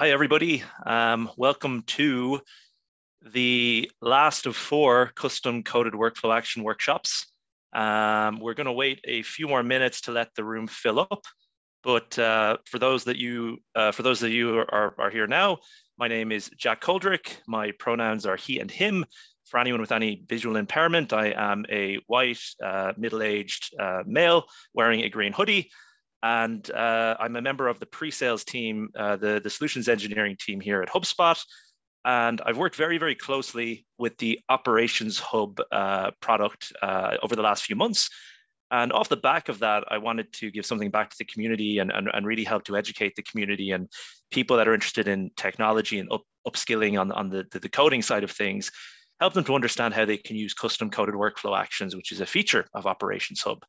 Hi, everybody. Um, welcome to the last of four custom coded workflow action workshops. Um, we're going to wait a few more minutes to let the room fill up. But uh, for those that you, uh, for those of you are, are here now, my name is Jack Coldrick. My pronouns are he and him. For anyone with any visual impairment, I am a white, uh, middle-aged uh, male wearing a green hoodie. And uh, I'm a member of the pre-sales team, uh, the, the solutions engineering team here at HubSpot. And I've worked very, very closely with the Operations Hub uh, product uh, over the last few months. And off the back of that, I wanted to give something back to the community and, and, and really help to educate the community and people that are interested in technology and up, upskilling on, on the, the, the coding side of things, help them to understand how they can use custom coded workflow actions, which is a feature of Operations Hub.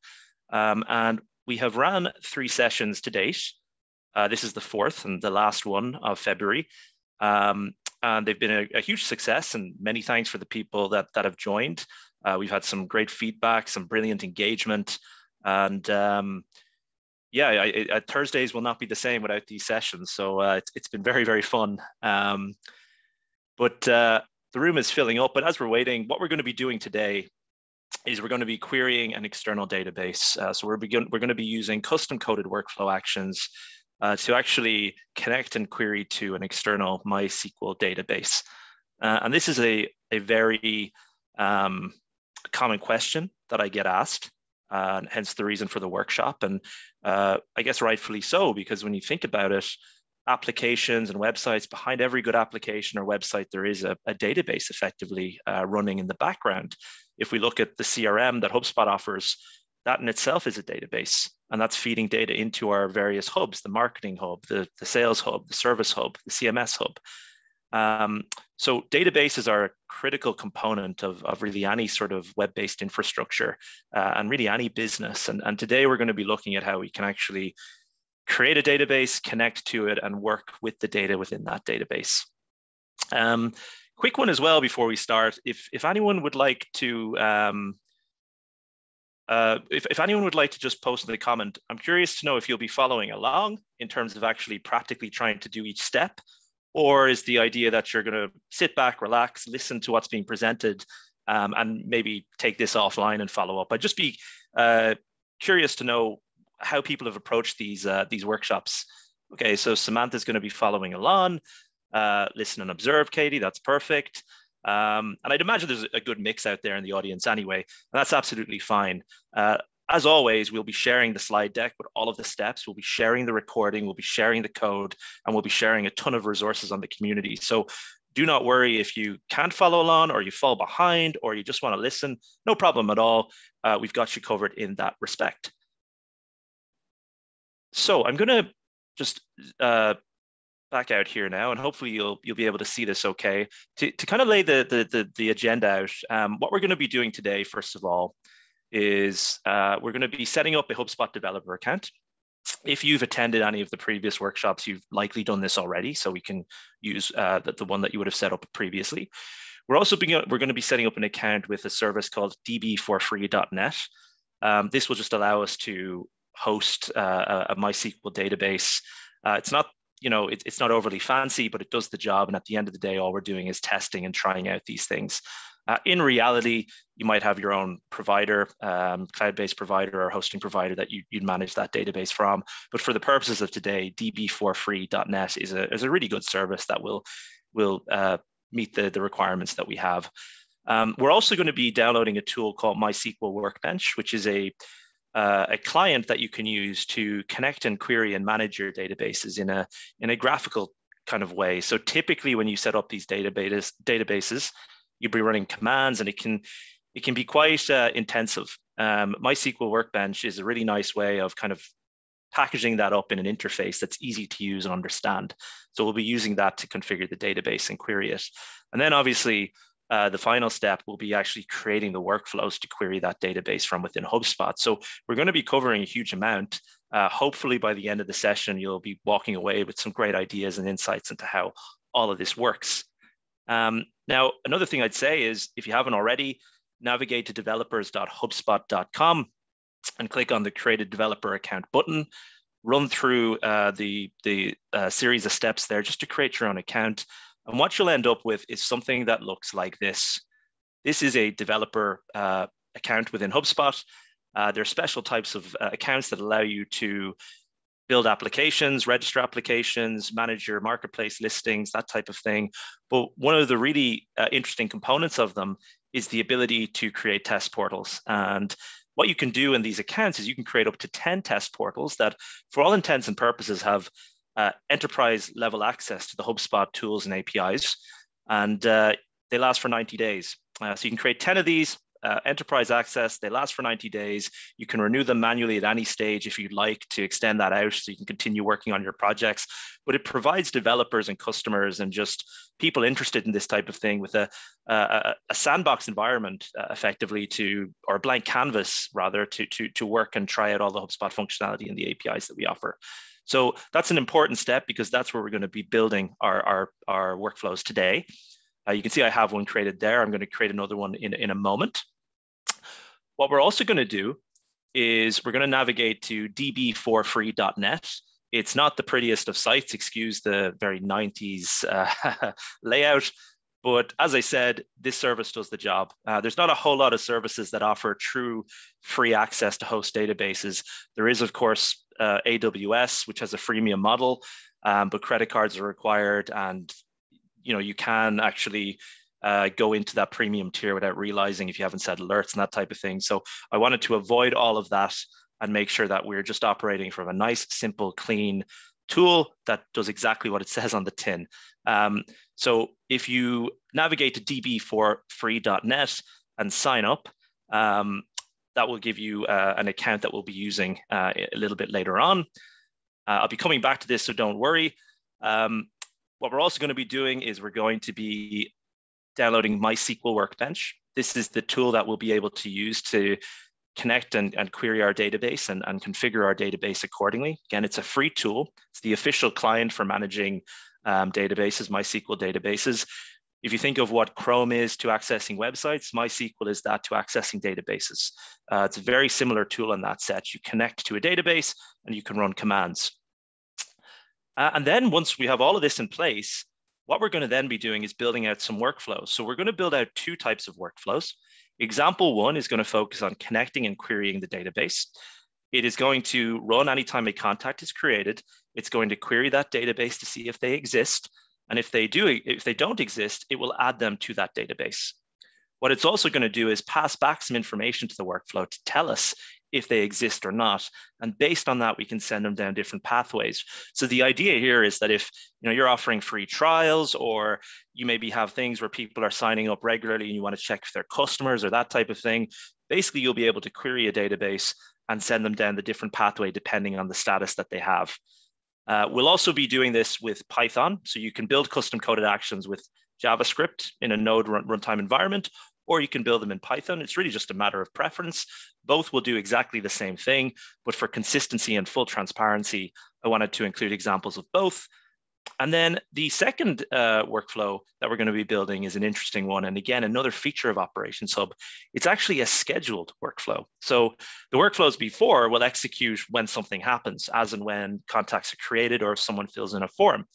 Um, and we have ran three sessions to date. Uh, this is the fourth and the last one of February. Um, and they've been a, a, huge success and many thanks for the people that, that have joined. Uh, we've had some great feedback, some brilliant engagement. And um, yeah, I, I, Thursdays will not be the same without these sessions. So uh, it's, it's been very, very fun. Um, but uh, the room is filling up. But as we're waiting, what we're going to be doing today is we're going to be querying an external database. Uh, so we're, begin, we're going to be using custom coded workflow actions uh, to actually connect and query to an external MySQL database. Uh, and this is a, a very um, common question that I get asked, uh, hence the reason for the workshop. And uh, I guess rightfully so, because when you think about it, applications and websites, behind every good application or website, there is a, a database effectively uh, running in the background. If we look at the CRM that HubSpot offers, that in itself is a database, and that's feeding data into our various hubs, the marketing hub, the, the sales hub, the service hub, the CMS hub. Um, so databases are a critical component of, of really any sort of web-based infrastructure uh, and really any business. And, and today we're going to be looking at how we can actually create a database, connect to it, and work with the data within that database. Um, quick one as well before we start. If, if anyone would like to, um, uh, if, if anyone would like to just post in the comment, I'm curious to know if you'll be following along in terms of actually practically trying to do each step, or is the idea that you're going to sit back, relax, listen to what's being presented, um, and maybe take this offline and follow up? I'd just be uh, curious to know how people have approached these uh, these workshops. Okay, so Samantha's going to be following along. Uh, listen and observe, Katie. That's perfect. Um, and I'd imagine there's a good mix out there in the audience anyway, and that's absolutely fine. Uh, as always, we'll be sharing the slide deck with all of the steps. We'll be sharing the recording, we'll be sharing the code, and we'll be sharing a ton of resources on the community. So do not worry if you can't follow along or you fall behind or you just want to listen, no problem at all. Uh, we've got you covered in that respect. So I'm going to just uh, back out here now, and hopefully you'll you'll be able to see this okay. To, to kind of lay the, the, the, the agenda out, um, what we're going to be doing today, first of all, is uh, we're going to be setting up a HubSpot developer account. If you've attended any of the previous workshops, you've likely done this already, so we can use uh, the, the one that you would have set up previously. We're also being, we're going to be setting up an account with a service called db4free.net. Um, this will just allow us to host uh, a, MySQL database. Uh, it's not you know, it, it's not overly fancy, but it does the job. And at the end of the day, all we're doing is testing and trying out these things. Uh, in reality, you might have your own provider, um, cloud-based provider or hosting provider that you, would manage that database from. But for the purposes of today, db4free.net is a, is a really good service that will, will uh, meet the, the requirements that we have. Um, we're also going to be downloading a tool called MySQL Workbench, which is a uh, a client that you can use to connect and query and manage your databases in a in a graphical kind of way. So typically, when you set up these databases, databases, you'll be running commands, and it can it can be quite uh, intensive. Um, MySQL Workbench is a really nice way of kind of packaging that up in an interface that's easy to use and understand. So we'll be using that to configure the database and query it. And then obviously uh, the final step will be actually creating the workflows to query that database from within HubSpot. So we're going to be covering a huge amount. Uh, hopefully by the end of the session, you'll be walking away with some great ideas and insights into how all of this works. Um, now, another thing I'd say is if you haven't already, navigate to developers.hubspot.com and click on the create a developer account button. run through uh, the, the uh, series of steps there just to create your own account. And what you'll end up with is something that looks like this. This is a developer uh, account within HubSpot. Uh, there are special types of uh, accounts that allow you to build applications, register applications, manage your marketplace listings, that type of thing. But one of the really uh, interesting components of them is the ability to create test portals. And what you can do in these accounts is you can create up to 10 test portals that, for all intents and purposes, have uh, enterprise level access to the HubSpot tools and APIs. And uh, they last for 90 days. Uh, so you can create 10 of these, uh, enterprise access. They last for 90 days. You can renew them manually at any stage if you'd like to extend that out so you can continue working on your projects. But it provides developers and customers and just people interested in this type of thing with a, a, a sandbox environment uh, effectively to, or a blank canvas rather, to, to, to work and try out all the HubSpot functionality and the APIs that we offer. So that's an important step because that's where we're going to be building our, our, our workflows today. Uh, you can see I have one created there. I'm going to create another one in, in a moment. What we're also going to do is we're going to navigate to db4free.net. It's not the prettiest of sites, excuse the very 90s uh, layout. But as I said, this service does the job. Uh, there's not a whole lot of services that offer true free access to host databases. There is, of course, uh, AWS, which has a freemium model, um, but credit cards are required, and you know you can actually uh, go into that premium tier without realizing if you haven't set alerts and that type of thing. So I wanted to avoid all of that and make sure that we're just operating from a nice, simple, clean tool that does exactly what it says on the tin. Um, so if you navigate to db4free.net and sign up, um, that will give you uh, an account that we'll be using uh, a little bit later on. Uh, I'll be coming back to this, so don't worry. Um, what we're also going to be doing is we're going to be downloading MySQL Workbench. This is the tool that we'll be able to use to connect and, and query our database and, and configure our database accordingly. Again, it's a free tool. It's the official client for managing um, databases, MySQL databases. If you think of what Chrome is to accessing websites, MySQL is that to accessing databases. Uh, it's a very similar tool in that set. You connect to a database and you can run commands. Uh, and then once we have all of this in place, what we're going to then be doing is building out some workflows. So we're going to build out two types of workflows. Example one is going to focus on connecting and querying the database. It is going to run anytime a contact is created. It's going to query that database to see if they exist. And if they do, if they don't exist, it will add them to that database. What it's also going to do is pass back some information to the workflow to tell us if they exist or not. And based on that, we can send them down different pathways. So the idea here is that if you know you're offering free trials or you maybe have things where people are signing up regularly and you want to check if they're customers or that type of thing, basically you'll be able to query a database and send them down the different pathway depending on the status that they have. Uh, we'll also be doing this with Python. So you can build custom coded actions with JavaScript in a node run runtime environment, or you can build them in Python. It's really just a matter of preference. Both will do exactly the same thing, but for consistency and full transparency, I wanted to include examples of both. And then the second uh, workflow that we're going to be building is an interesting one. And again, another feature of Operations Hub. It's actually a scheduled workflow. So the workflows before will execute when something happens, as and when contacts are created or if someone fills in a form.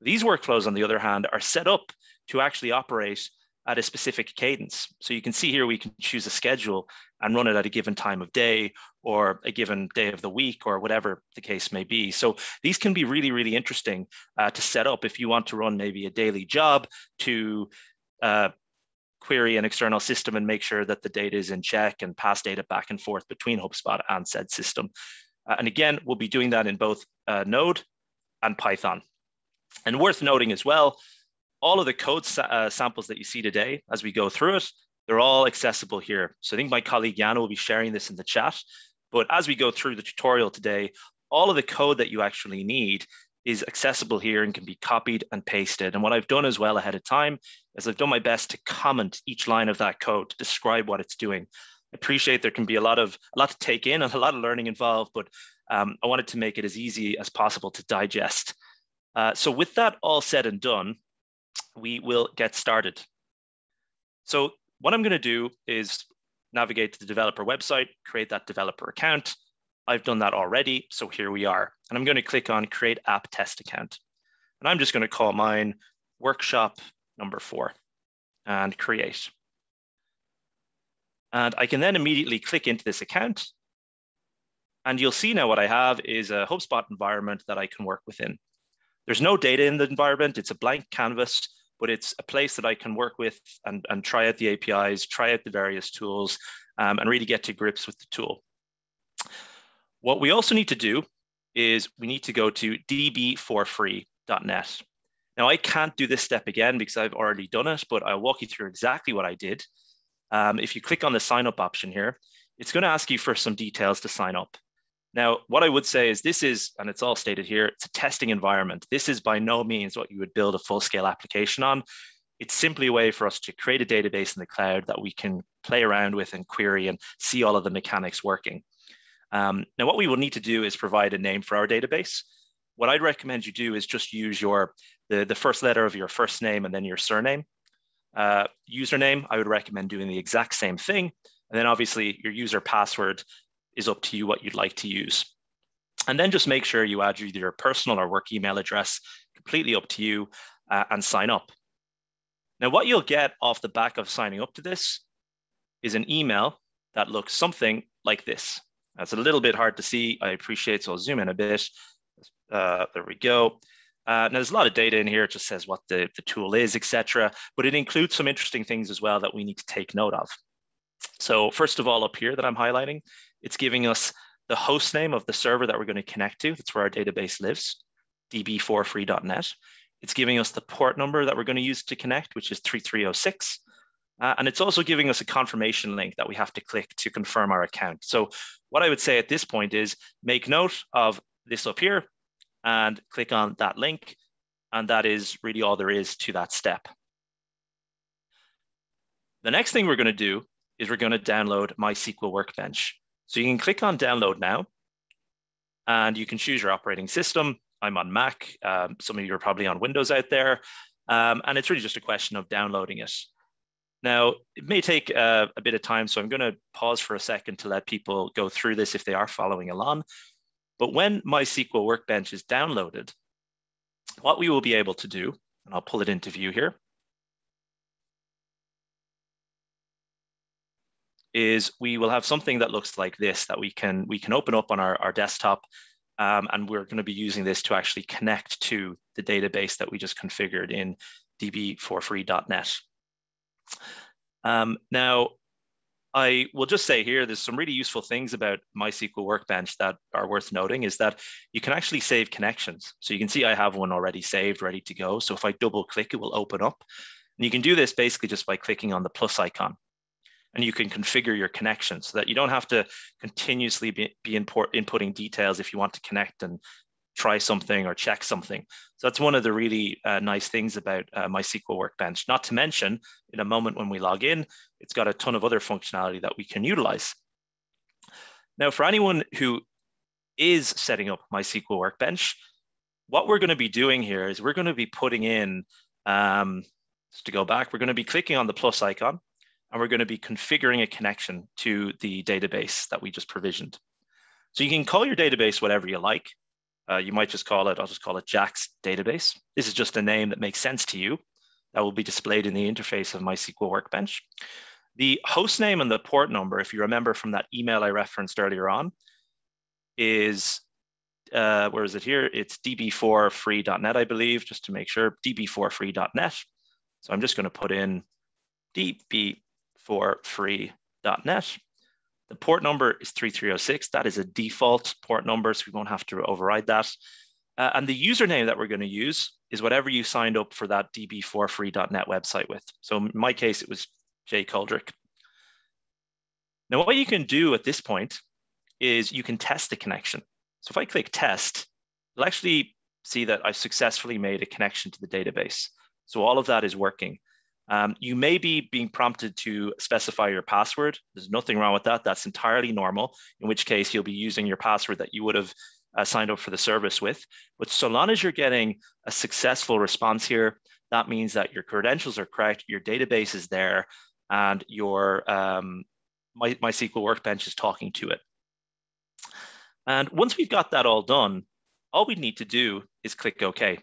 These workflows, on the other hand, are set up to actually operate at a specific cadence. So you can see here we can choose a schedule and run it at a given time of day or a given day of the week or whatever the case may be. So these can be really, really interesting uh, to set up if you want to run maybe a daily job to uh, query an external system and make sure that the data is in check and pass data back and forth between HubSpot and said system. Uh, and again, we'll be doing that in both uh, Node and Python. And worth noting as well, all of the code sa uh, samples that you see today as we go through it, they're all accessible here. So I think my colleague Yana will be sharing this in the chat. But as we go through the tutorial today, all of the code that you actually need is accessible here and can be copied and pasted. And what I've done as well ahead of time is I've done my best to comment each line of that code to describe what it's doing. I appreciate there can be a lot of a lot to take in and a lot of learning involved, but um, I wanted to make it as easy as possible to digest. Uh, so with that all said and done, we will get started. So what I'm going to do is navigate to the developer website, create that developer account. I've done that already, so here we are. And I'm going to click on create app test account. And I'm just going to call mine workshop number four and create. And I can then immediately click into this account. And you'll see now what I have is a HubSpot environment that I can work within. There's no data in the environment. It's a blank canvas, but it's a place that I can work with and, and try out the APIs, try out the various tools, um, and really get to grips with the tool. What we also need to do is we need to go to db4free.net. Now I can't do this step again because I've already done it, but I'll walk you through exactly what I did. Um, if you click on the sign up option here, it's going to ask you for some details to sign up. Now, what I would say is this is, and it's all stated here, it's a testing environment. This is by no means what you would build a full scale application on. It's simply a way for us to create a database in the cloud that we can play around with and query and see all of the mechanics working. Um, now, what we will need to do is provide a name for our database. What I'd recommend you do is just use your the, the first letter of your first name and then your surname. Uh, username, I would recommend doing the exact same thing. And then obviously your user password is up to you what you'd like to use. And then just make sure you add either your personal or work email address, completely up to you, uh, and sign up. Now, what you'll get off the back of signing up to this is an email that looks something like this. That's a little bit hard to see. I appreciate, so I'll zoom in a bit. Uh, there we go. Uh, now there's a lot of data in here. It just says what the, the tool is, etc. But it includes some interesting things as well that we need to take note of. So first of all, up here that I'm highlighting, it's giving us the host name of the server that we're going to connect to. That's where our database lives, db4free.net. It's giving us the port number that we're going to use to connect, which is 3306. Uh, and it's also giving us a confirmation link that we have to click to confirm our account. So what I would say at this point is make note of this up here and click on that link. And that is really all there is to that step. The next thing we're going to do is we're going to download MySQL Workbench. So you can click on download now and you can choose your operating system. I'm on Mac. Um, some of you are probably on Windows out there. Um, and it's really just a question of downloading it. Now, it may take uh, a bit of time, so I'm going to pause for a second to let people go through this if they are following along. But when MySQL Workbench is downloaded, what we will be able to do, and I'll pull it into view here, is we will have something that looks like this that we can we can open up on our, our desktop um, and we're going to be using this to actually connect to the database that we just configured in db4free.net. Um, now, I will just say here, there's some really useful things about MySQL Workbench that are worth noting is that you can actually save connections. So you can see I have one already saved, ready to go. So if I double click, it will open up. And you can do this basically just by clicking on the plus icon. And you can configure your connection so that you don't have to continuously be, be import, inputting details if you want to connect and try something or check something. So that's one of the really uh, nice things about uh, MySQL Workbench. Not to mention, in a moment when we log in, it's got a ton of other functionality that we can utilize. Now, for anyone who is setting up MySQL Workbench, what we're going to be doing here is we're going to be putting in, um, just to go back, we're going to be clicking on the plus icon, and we're going to be configuring a connection to the database that we just provisioned. So you can call your database whatever you like. Uh, you might just call it, I'll just call it Jack's database. This is just a name that makes sense to you that will be displayed in the interface of MySQL Workbench. The host name and the port number, if you remember from that email I referenced earlier on, is, uh, where is it here? It's db4free.net, I believe, just to make sure, db4free.net. So I'm just gonna put in db4free.net. The port number is 3306. That is a default port number, so we won't have to override that. Uh, and the username that we're going to use is whatever you signed up for that db4free.net website with. So in my case, it was Jay Coldrick. Now, what you can do at this point is you can test the connection. So if I click test, you'll actually see that I've successfully made a connection to the database. So all of that is working. Um, you may be being prompted to specify your password. There's nothing wrong with that. That's entirely normal, in which case you'll be using your password that you would have uh, signed up for the service with. But so long as you're getting a successful response here, that means that your credentials are correct, your database is there, and your um, My, MySQL Workbench is talking to it. And once we've got that all done, all we need to do is click OK.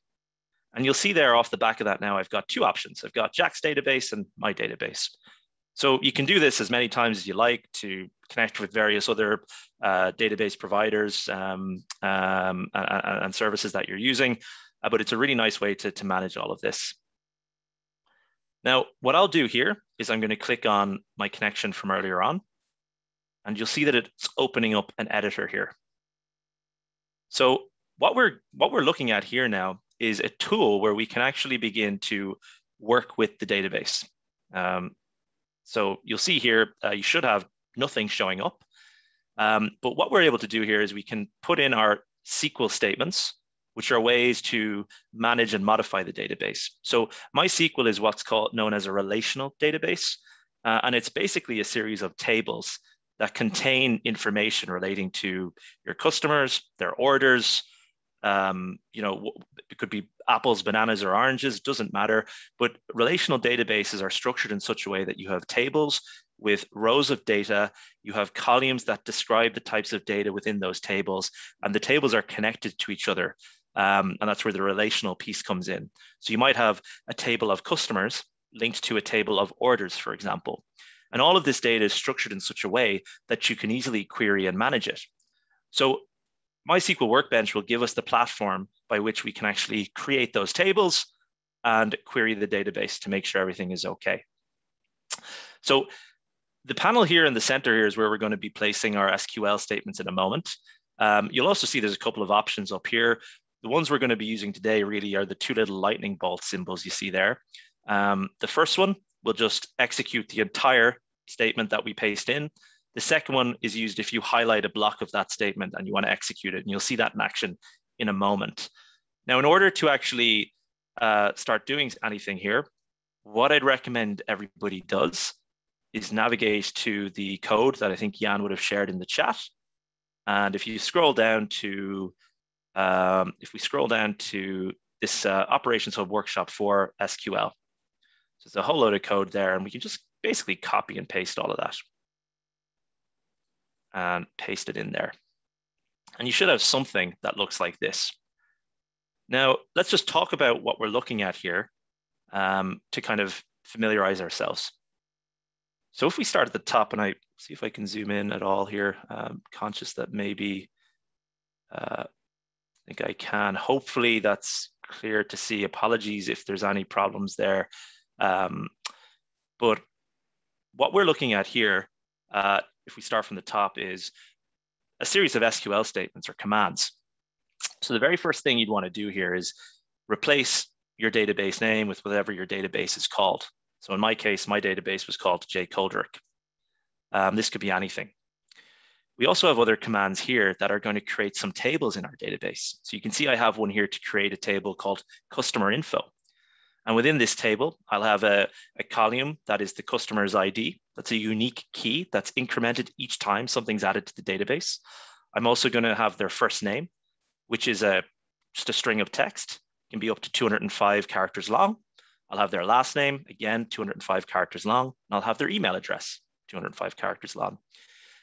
And you'll see there off the back of that now, I've got two options. I've got Jack's database and my database. So you can do this as many times as you like to connect with various other uh, database providers um, um, and, and, services that you're using, uh, but it's a really nice way to, to manage all of this. Now, what I'll do here is I'm going to click on my connection from earlier on, and you'll see that it's opening up an editor here. So what we're, what we're looking at here now is a tool where we can actually begin to work with the database. Um, so you'll see here, uh, you should have nothing showing up. Um, but what we're able to do here is we can put in our SQL statements, which are ways to manage and modify the database. So MySQL is what's called known as a relational database. Uh, and it's basically a series of tables that contain information relating to your customers, their orders, um, you know, it could be apples, bananas, or oranges, doesn't matter. But relational databases are structured in such a way that you have tables with rows of data, you have columns that describe the types of data within those tables, and the tables are connected to each other. Um, and that's where the relational piece comes in. So you might have a table of customers linked to a table of orders, for example. And all of this data is structured in such a way that you can easily query and manage it. So MySQL Workbench will give us the platform by which we can actually create those tables and query the database to make sure everything is okay. So the panel here in the center here is where we're going to be placing our SQL statements in a moment. Um, you'll also see there's a couple of options up here. The ones we're going to be using today really are the two little lightning bolt symbols you see there. Um, the first one will just execute the entire statement that we paste in. The second one is used if you highlight a block of that statement and you want to execute it, and you'll see that in action in a moment. Now, in order to actually uh, start doing anything here, what I'd recommend everybody does is navigate to the code that I think Jan would have shared in the chat. And if you scroll down to, um, if we scroll down to this uh, Operations Hub workshop for SQL, so there's a whole load of code there, and we can just basically copy and paste all of that and paste it in there. And you should have something that looks like this. Now, let's just talk about what we're looking at here um, to kind of familiarize ourselves. So if we start at the top and I see if I can zoom in at all here, um, conscious that maybe, uh, I think I can. Hopefully that's clear to see. Apologies if there's any problems there. Um, but what we're looking at here uh, if we start from the top, is a series of SQL statements or commands. So the very first thing you'd want to do here is replace your database name with whatever your database is called. So in my case, my database was called J. Coldrick. Um, this could be anything. We also have other commands here that are going to create some tables in our database. So you can see I have one here to create a table called customer info. And within this table, I'll have a, a column that is the customer's ID. That's a unique key that's incremented each time something's added to the database. I'm also going to have their first name, which is a just a string of text, can be up to 205 characters long. I'll have their last name, again, 205 characters long, and I'll have their email address, 205 characters long.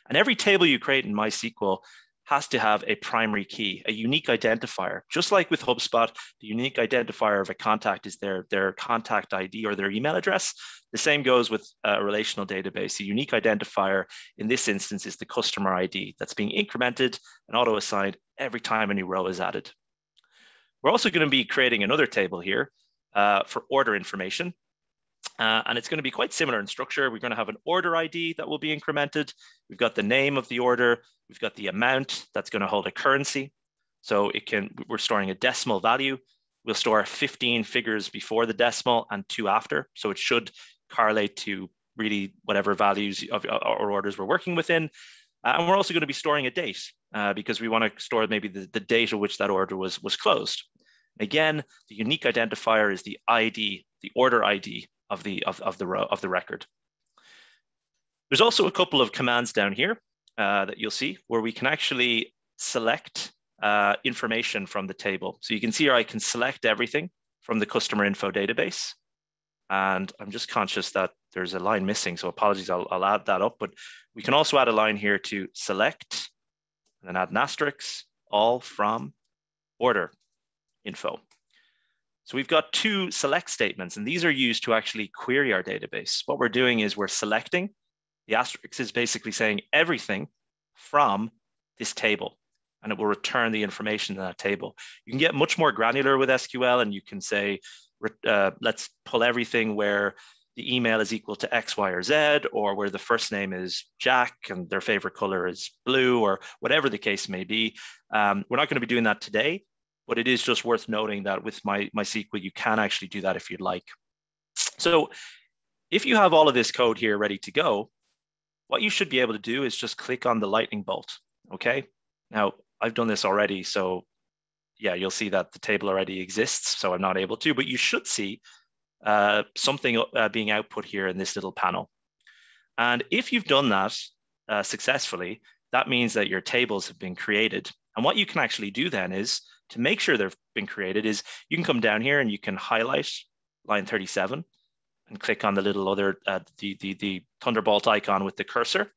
And every table you create in MySQL has to have a primary key, a unique identifier. Just like with HubSpot, the unique identifier of a contact is their, their contact ID or their email address. The same goes with a relational database. The unique identifier in this instance is the customer ID that's being incremented and auto-assigned every time a new row is added. We're also going to be creating another table here uh, for order information. Uh, and it's going to be quite similar in structure. We're going to have an order ID that will be incremented. We've got the name of the order. We've got the amount that's going to hold a currency. So it can, we're storing a decimal value. We'll store 15 figures before the decimal and two after. So it should correlate to really whatever values of our orders we're working within. Uh, and we're also going to be storing a date uh, because we want to store maybe the, the date at which that order was, was closed. Again, the unique identifier is the ID, the order ID of the, of, of the, row, of the record. There's also a couple of commands down here uh, that you'll see where we can actually select uh, information from the table. So you can see here I can select everything from the customer info database. And I'm just conscious that there's a line missing, so apologies, I'll, I'll add that up. But we can also add a line here to select and then add an asterisk, all from order info. So we've got two select statements, and these are used to actually query our database. What we're doing is we're selecting. The asterisk is basically saying everything from this table, and it will return the information in that table. You can get much more granular with SQL, and you can say, uh, let's pull everything where the email is equal to X, Y, or Z, or where the first name is Jack and their favorite color is blue, or whatever the case may be. Um, we're not going to be doing that today, but it is just worth noting that with my MySQL, you can actually do that if you'd like. So if you have all of this code here ready to go, what you should be able to do is just click on the lightning bolt, okay? Now, I've done this already, so yeah, you'll see that the table already exists, so I'm not able to, but you should see uh, something uh, being output here in this little panel. And if you've done that uh, successfully, that means that your tables have been created. And what you can actually do then is to make sure they've been created is you can come down here and you can highlight line 37 and click on the little other, uh, the, the, the Thunderbolt icon with the cursor.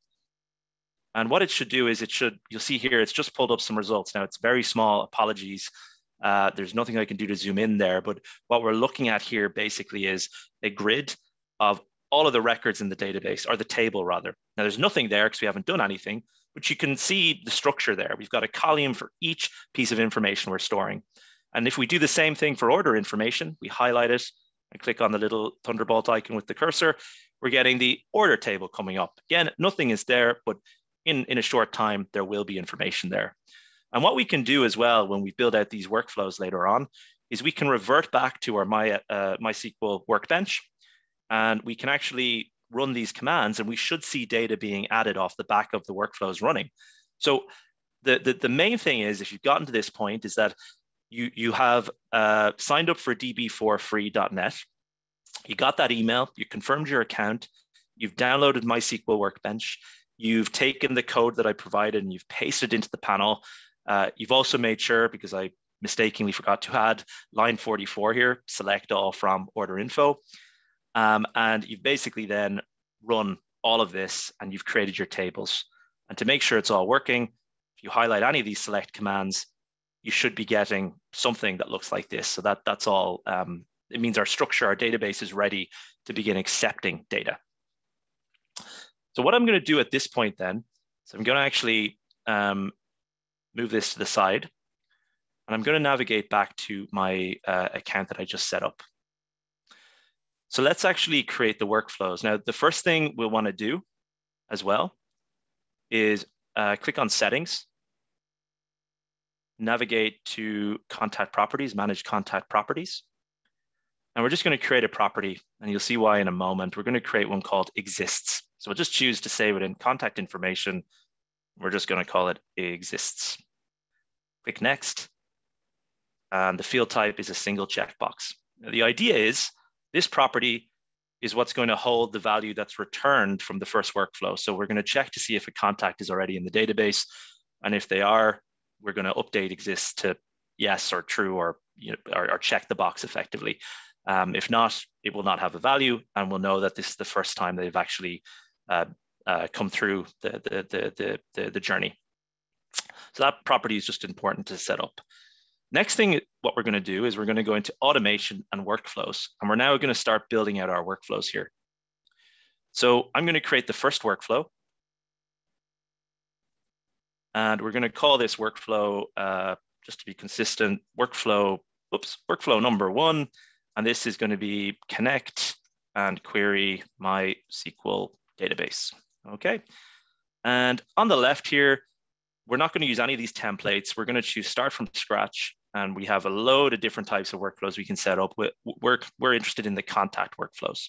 And what it should do is it should, you'll see here, it's just pulled up some results. Now it's very small, apologies. Uh, there's nothing I can do to zoom in there, but what we're looking at here basically is a grid of all of the records in the database, or the table rather. Now there's nothing there because we haven't done anything, but you can see the structure there. We've got a column for each piece of information we're storing. And if we do the same thing for order information, we highlight it and click on the little Thunderbolt icon with the cursor, we're getting the order table coming up. Again, nothing is there, but in, in a short time, there will be information there. And what we can do as well when we build out these workflows later on is we can revert back to our My, uh, MySQL workbench and we can actually run these commands and we should see data being added off the back of the workflows running. So the, the, the main thing is, if you've gotten to this point, is that you, you have uh, signed up for db4free.net. You got that email, you confirmed your account, you've downloaded MySQL Workbench, you've taken the code that I provided and you've pasted into the panel. Uh, you've also made sure, because I mistakenly forgot to add line 44 here, select all from order info. Um, and you've basically then run all of this and you've created your tables. And to make sure it's all working, if you highlight any of these select commands, you should be getting something that looks like this. So that, that's all, um, it means our structure, our database is ready to begin accepting data. So what I'm gonna do at this point then, so I'm gonna actually um, move this to the side and I'm gonna navigate back to my uh, account that I just set up. So let's actually create the workflows. Now, the first thing we'll want to do as well is uh, click on settings, navigate to contact properties, manage contact properties. And we're just going to create a property and you'll see why in a moment. We're going to create one called exists. So we'll just choose to save it in contact information. We're just going to call it exists. Click next. And the field type is a single checkbox. Now, the idea is this property is what's going to hold the value that's returned from the first workflow. So we're going to check to see if a contact is already in the database. And if they are, we're going to update exists to yes or true or, you know, or, or check the box effectively. Um, if not, it will not have a value and we'll know that this is the first time they've actually uh, uh, come through the, the, the, the, the journey. So that property is just important to set up. Next thing, what we're going to do is we're going to go into automation and workflows. And we're now going to start building out our workflows here. So I'm going to create the first workflow. And we're going to call this workflow, uh, just to be consistent, workflow, oops, workflow number one. And this is going to be connect and query my SQL database. Okay. And on the left here, we're not going to use any of these templates. We're going to choose start from scratch and we have a load of different types of workflows we can set up. We're, we're interested in the contact workflows.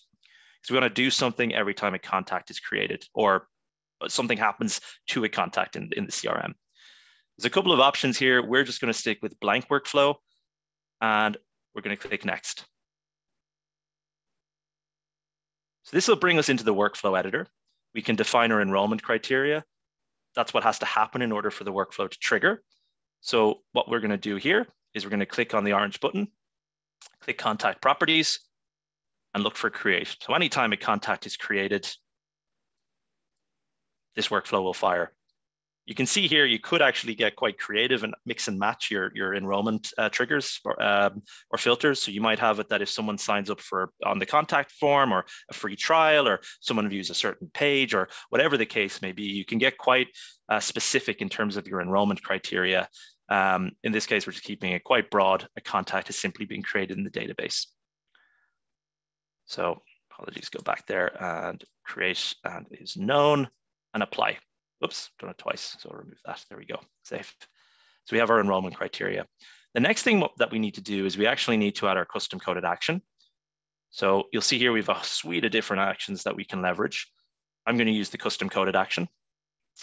So we want to do something every time a contact is created or something happens to a contact in, in the CRM. There's a couple of options here. We're just going to stick with blank workflow and we're going to click next. So this will bring us into the workflow editor. We can define our enrollment criteria. That's what has to happen in order for the workflow to trigger. So what we're going to do here is we're going to click on the orange button, click contact properties, and look for create. So anytime a contact is created, this workflow will fire. you can see here, you could actually get quite creative and mix and match your, your enrollment uh, triggers or, um, or filters. So you might have it that if someone signs up for on the contact form or a free trial or someone views a certain page or whatever the case may be, you can get quite uh, specific in terms of your enrollment criteria. Um, in this case, we're just keeping it quite broad. A contact has simply been created in the database. So apologies, go back there and create and is known and apply. Oops, done it twice. So I'll remove that. There we go. Safe. So we have our enrollment criteria. The next thing that we need to do is we actually need to add our custom coded action. So you'll see here we have a suite of different actions that we can leverage. I'm going to use the custom coded action.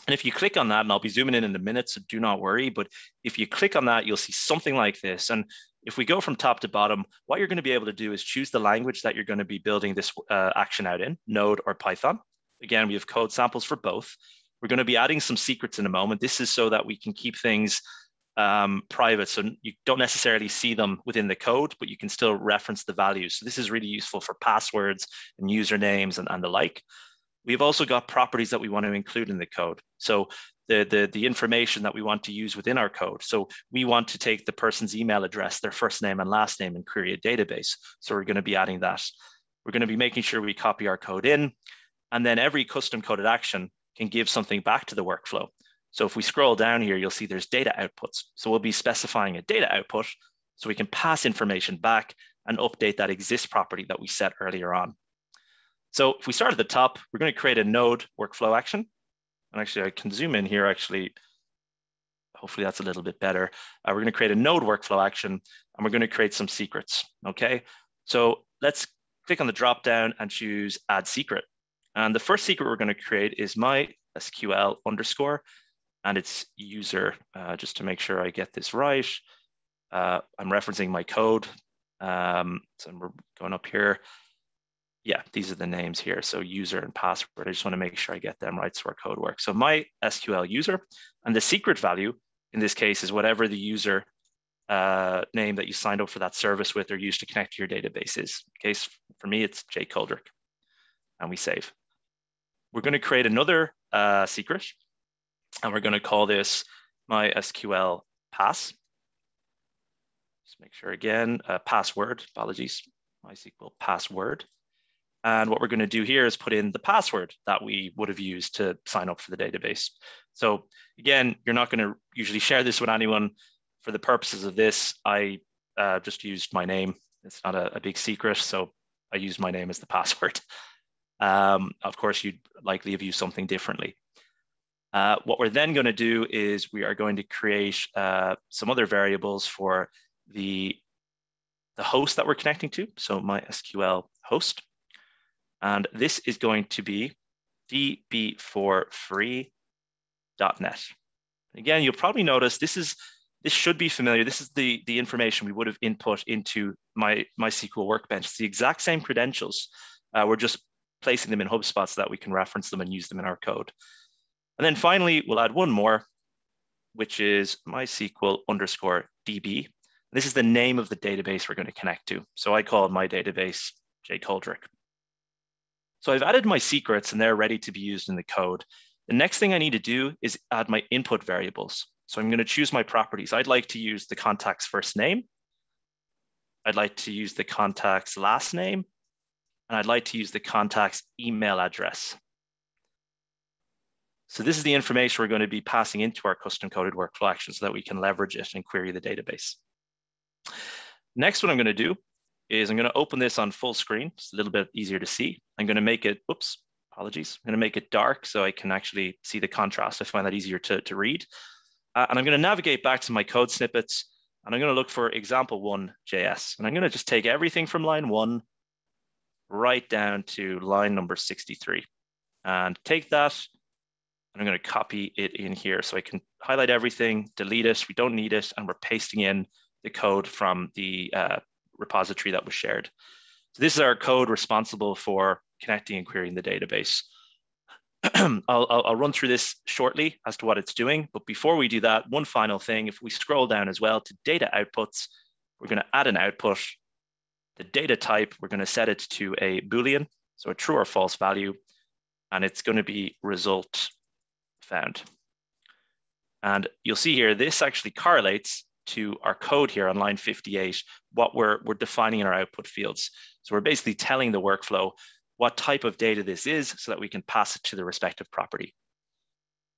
And if you click on that, and I'll be zooming in in a minute, so do not worry, but if you click on that, you'll see something like this. And if we go from top to bottom, what you're going to be able to do is choose the language that you're going to be building this uh, action out in, Node or Python. Again, we have code samples for both. We're going to be adding some secrets in a moment. This is so that we can keep things um, private. So you don't necessarily see them within the code, but you can still reference the values. So this is really useful for passwords and usernames and, and the like. We've also got properties that we want to include in the code. So the, the, the information that we want to use within our code. So we want to take the person's email address, their first name and last name and query a database. So we're going to be adding that. We're going to be making sure we copy our code in. And then every custom coded action can give something back to the workflow. So if we scroll down here, you'll see there's data outputs. So we'll be specifying a data output so we can pass information back and update that exist property that we set earlier on. So if we start at the top, we're going to create a node workflow action. And actually, I can zoom in here, actually. Hopefully that's a little bit better. Uh, we're going to create a node workflow action, and we're going to create some secrets, okay? So let's click on the drop down and choose add secret. And the first secret we're going to create is my SQL underscore and its user, uh, just to make sure I get this right. Uh, I'm referencing my code. Um, so we're going up here. Yeah, these are the names here. So user and password. I just want to make sure I get them right so our code works. So my SQL user and the secret value in this case is whatever the user uh, name that you signed up for that service with or used to connect to your database is. In case for me, it's Jay Coldrick. And we save. We're going to create another uh, secret, and we're going to call this MySQL pass. Just make sure again, uh, password, apologies, MySQL password. And what we're going to do here is put in the password that we would have used to sign up for the database. So again, you're not going to usually share this with anyone. For the purposes of this, I uh, just used my name. It's not a, a big secret, so I used my name as the password. Um, of course, you'd likely have used something differently. Uh, what we're then going to do is we are going to create uh, some other variables for the, the host that we're connecting to. So MySQL host. And this is going to be db4free.net. Again, you'll probably notice this is this should be familiar. This is the, the information we would have input into my MySQL workbench. It's the exact same credentials. Uh, we're just placing them in HubSpot so that we can reference them and use them in our code. And then finally, we'll add one more, which is MySQL underscore DB. This is the name of the database we're going to connect to. So I call my database Jay Coldrick. So I've added my secrets and they're ready to be used in the code. The next thing I need to do is add my input variables. So I'm going to choose my properties. I'd like to use the contact's first name. I'd like to use the contact's last name and I'd like to use the contact's email address. So this is the information we're going to be passing into our custom coded workflow action so that we can leverage it and query the database. Next, what I'm going to do is I'm going to open this on full screen. It's a little bit easier to see. I'm going to make it, oops, apologies. I'm going to make it dark so I can actually see the contrast. I find that easier to, to read. Uh, and I'm going to navigate back to my code snippets and I'm going to look for example one JS. And I'm going to just take everything from line one right down to line number 63 and take that and I'm going to copy it in here so I can highlight everything, delete it, we don't need it, and we're pasting in the code from the uh, repository that was shared. So this is our code responsible for connecting and querying the database. I'll, I'll, run through this shortly as to what it's doing, but before we do that, one final thing, if we scroll down as well to data outputs, we're going to add an output the data type, we're going to set it to a Boolean, so a true or false value, and it's going to be result found. And you'll see here, this actually correlates to our code here on line 58, what we're, we're defining in our output fields. So we're basically telling the workflow what type of data this is so that we can pass it to the respective property.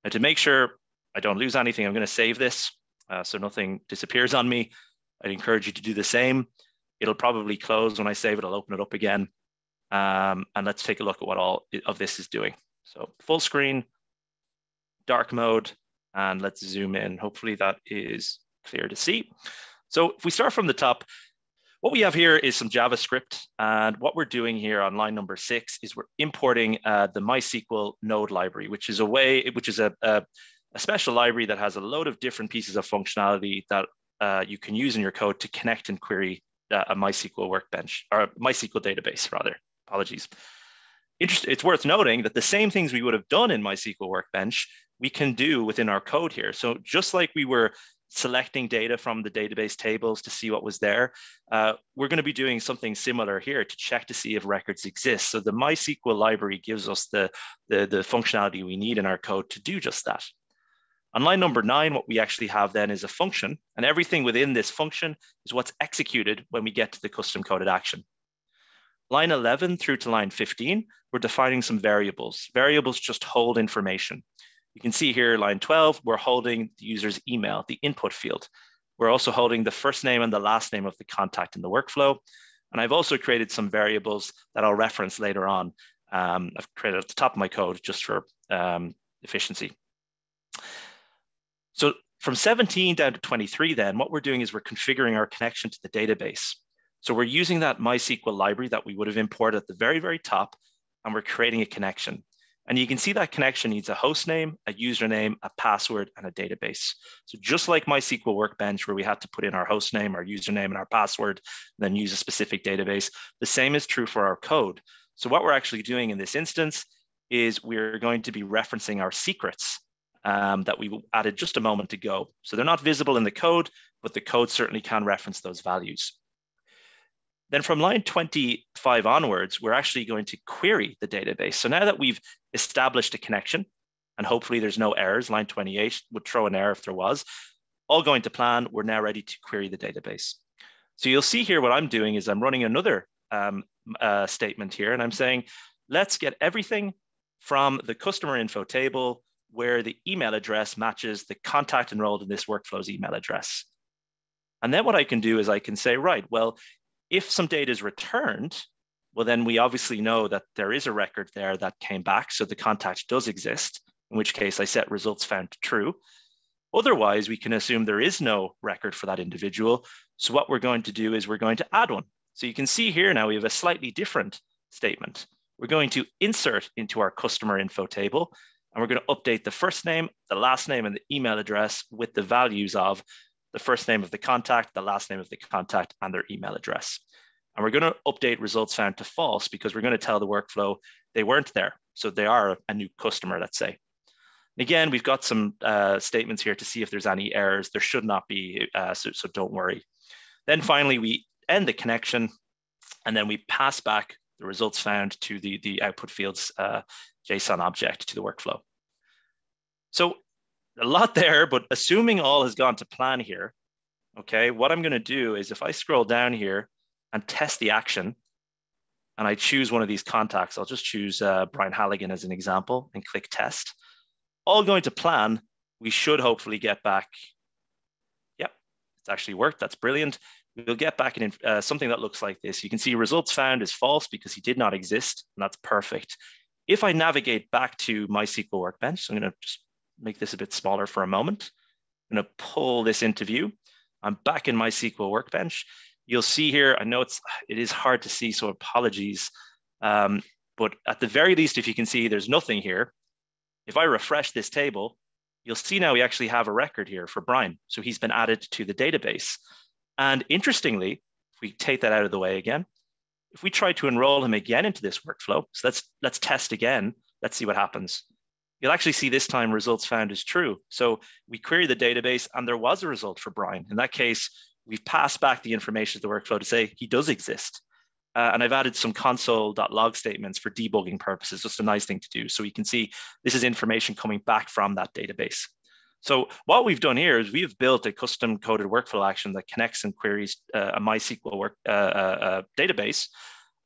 And to make sure I don't lose anything, I'm gonna save this uh, so nothing disappears on me. I'd encourage you to do the same. It'll probably close when I save it, I'll open it up again. Um, and let's take a look at what all of this is doing. So full screen, dark mode, and let's zoom in. Hopefully that is clear to see. So if we start from the top, what we have here is some JavaScript. And what we're doing here on line number six is we're importing uh, the MySQL node library, which is a way, which is a, a, a, special library that has a load of different pieces of functionality that uh, you can use in your code to connect and query uh, a MySQL workbench or MySQL database rather, apologies. it's worth noting that the same things we would have done in MySQL Workbench, we can do within our code here. So just like we were selecting data from the database tables to see what was there. Uh, we're going to be doing something similar here to check to see if records exist. So the MySQL library gives us the, the, the functionality we need in our code to do just that. On line number nine, what we actually have then is a function, and everything within this function is what's executed when we get to the custom coded action. Line 11 through to line 15, we're defining some variables. Variables just hold information. You can see here, line 12, we're holding the user's email, the input field. We're also holding the first name and the last name of the contact in the workflow. And I've also created some variables that I'll reference later on. Um, I've created at the top of my code just for um, efficiency. So from 17 down to 23 then, what we're doing is we're configuring our connection to the database. So we're using that MySQL library that we would have imported at the very, very top, and we're creating a connection. And you can see that connection needs a host name, a username, a password, and a database. So just like MySQL Workbench, where we had to put in our host name, our username, and our password, then use a specific database, the same is true for our code. So what we're actually doing in this instance is we're going to be referencing our secrets um, that we added just a moment ago. So they're not visible in the code, but the code certainly can reference those values. Then from line 25 onwards, we're actually going to query the database. So now that we've established a connection, and hopefully there's no errors, line 28 would throw an error if there was, all going to plan, we're now ready to query the database. So you'll see here what I'm doing is I'm running another um, uh, statement here, and I'm saying, let's get everything from the customer info table where the email address matches the contact enrolled in this workflow's email address. And then what I can do is I can say, right, well, if some data is returned, well, then we obviously know that there is a record there that came back. So the contact does exist, in which case I set results found true. Otherwise, we can assume there is no record for that individual. So what we're going to do is we're going to add one. So you can see here now we have a slightly different statement. We're going to insert into our customer info table, and we're going to update the first name, the last name, and the email address with the values of the first name of the contact, the last name of the contact, and their email address. And we're going to update results found to false because we're going to tell the workflow they weren't there. So they are a new customer, let's say. And again, we've got some uh, statements here to see if there's any errors. There should not be, uh, so, so don't worry. Then finally, we end the connection and then we pass back the results found to the, the output fields uh, JSON object to the workflow. So a lot there, but assuming all has gone to plan here, okay, what I'm going to do is if I scroll down here and test the action, and I choose one of these contacts, I'll just choose uh, Brian Halligan as an example and click test. All going to plan, we should hopefully get back, yep, it's actually worked, that's brilliant. We'll get back in uh, something that looks like this. You can see results found is false because he did not exist, and that's perfect. If I navigate back to MySQL Workbench, I'm gonna just make this a bit smaller for a moment. I'm gonna pull this into view. I'm back in MySQL Workbench. You'll see here, I know it's it is hard to see, so apologies. Um, but at the very least, if you can see, there's nothing here. If I refresh this table, you'll see now we actually have a record here for Brian. So he's been added to the database. And interestingly, if we take that out of the way again, if we try to enroll him again into this workflow, so let's let's test again. Let's see what happens you'll actually see this time results found is true. So we query the database and there was a result for Brian. In that case, we've passed back the information to the workflow to say he does exist. Uh, and I've added some console.log statements for debugging purposes, just a nice thing to do. So we can see this is information coming back from that database. So what we've done here is we've built a custom coded workflow action that connects and queries uh, a MySQL work, uh, uh, uh database.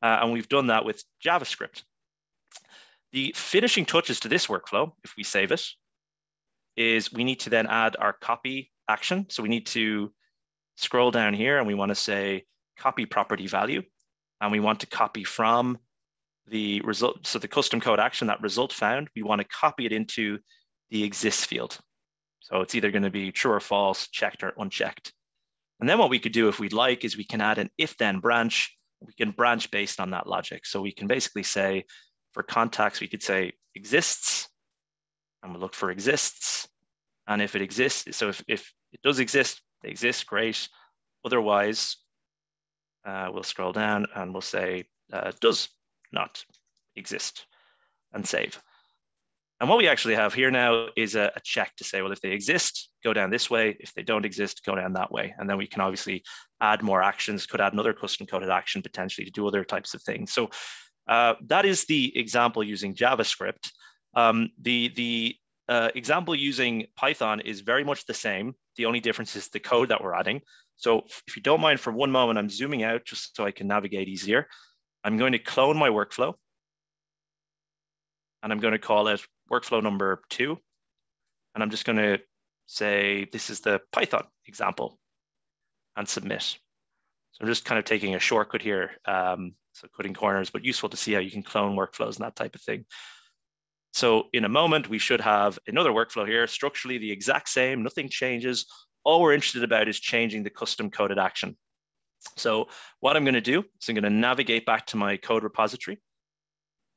Uh, and we've done that with JavaScript. The finishing touches to this workflow, if we save it, is we need to then add our copy action. So we need to scroll down here and we want to say copy property value. And we want to copy from the result. So the custom code action, that result found, we want to copy it into the exists field. So it's either going to be true or false, checked or unchecked. And then what we could do if we'd like is we can add an if then branch. We can branch based on that logic. So we can basically say for contacts, we could say exists, and we'll look for exists. And if it exists, so if, if it does exist, they exist, great. Otherwise, uh, we'll scroll down and we'll say uh, does not exist and save. And what we actually have here now is a, a, check to say, well, if they exist, go down this way. If they don't exist, go down that way. And then we can obviously add more actions, could add another custom coded action potentially to do other types of things. So uh, that is the example using JavaScript. Um, the the uh, example using Python is very much the same. The only difference is the code that we're adding. So if you don't mind for one moment, I'm zooming out just so I can navigate easier. I'm going to clone my workflow. And I'm going to call it workflow number two. And I'm just going to say, this is the Python example and submit. So I'm just kind of taking a shortcut here. Um, so cutting corners, but useful to see how you can clone workflows and that type of thing. So in a moment, we should have another workflow here, structurally the exact same, nothing changes. All we're interested about is changing the custom coded action. So what I'm gonna do is I'm gonna navigate back to my code repository.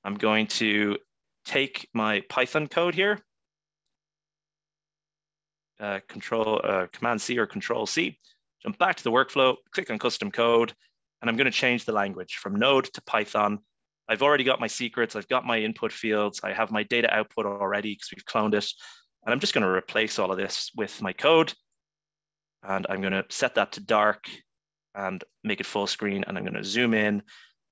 I'm going to take my Python code here, uh, control, uh, Command C or Control C, jump back to the workflow, click on custom code, and I'm going to change the language from Node to Python. I've already got my secrets. I've got my input fields. I have my data output already because we've cloned it. And I'm just going to replace all of this with my code. And I'm going to set that to dark and make it full screen. And I'm going to zoom in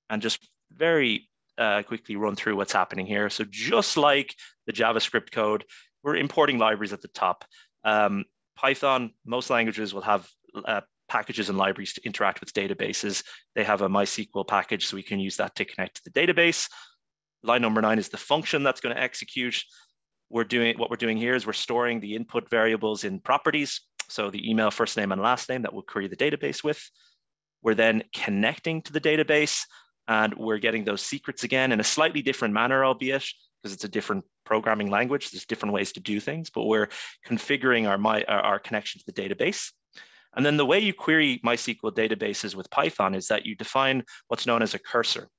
and just very uh, quickly run through what's happening here. So just like the JavaScript code, we're importing libraries at the top. Um, Python, most languages will have uh, packages and libraries to interact with databases. They have a MySQL package, so we can use that to connect to the database. Line number nine is the function that's going to execute. We're doing what we're doing here is we're storing the input variables in properties. So the email, first name, and last name that we'll query the database with. We're then connecting to the database and we're getting those secrets again in a slightly different manner, albeit because it's a different programming language. There's different ways to do things, but we're configuring our, my, our connection to the database. And then the way you query MySQL databases with Python is that you define what's known as a cursor.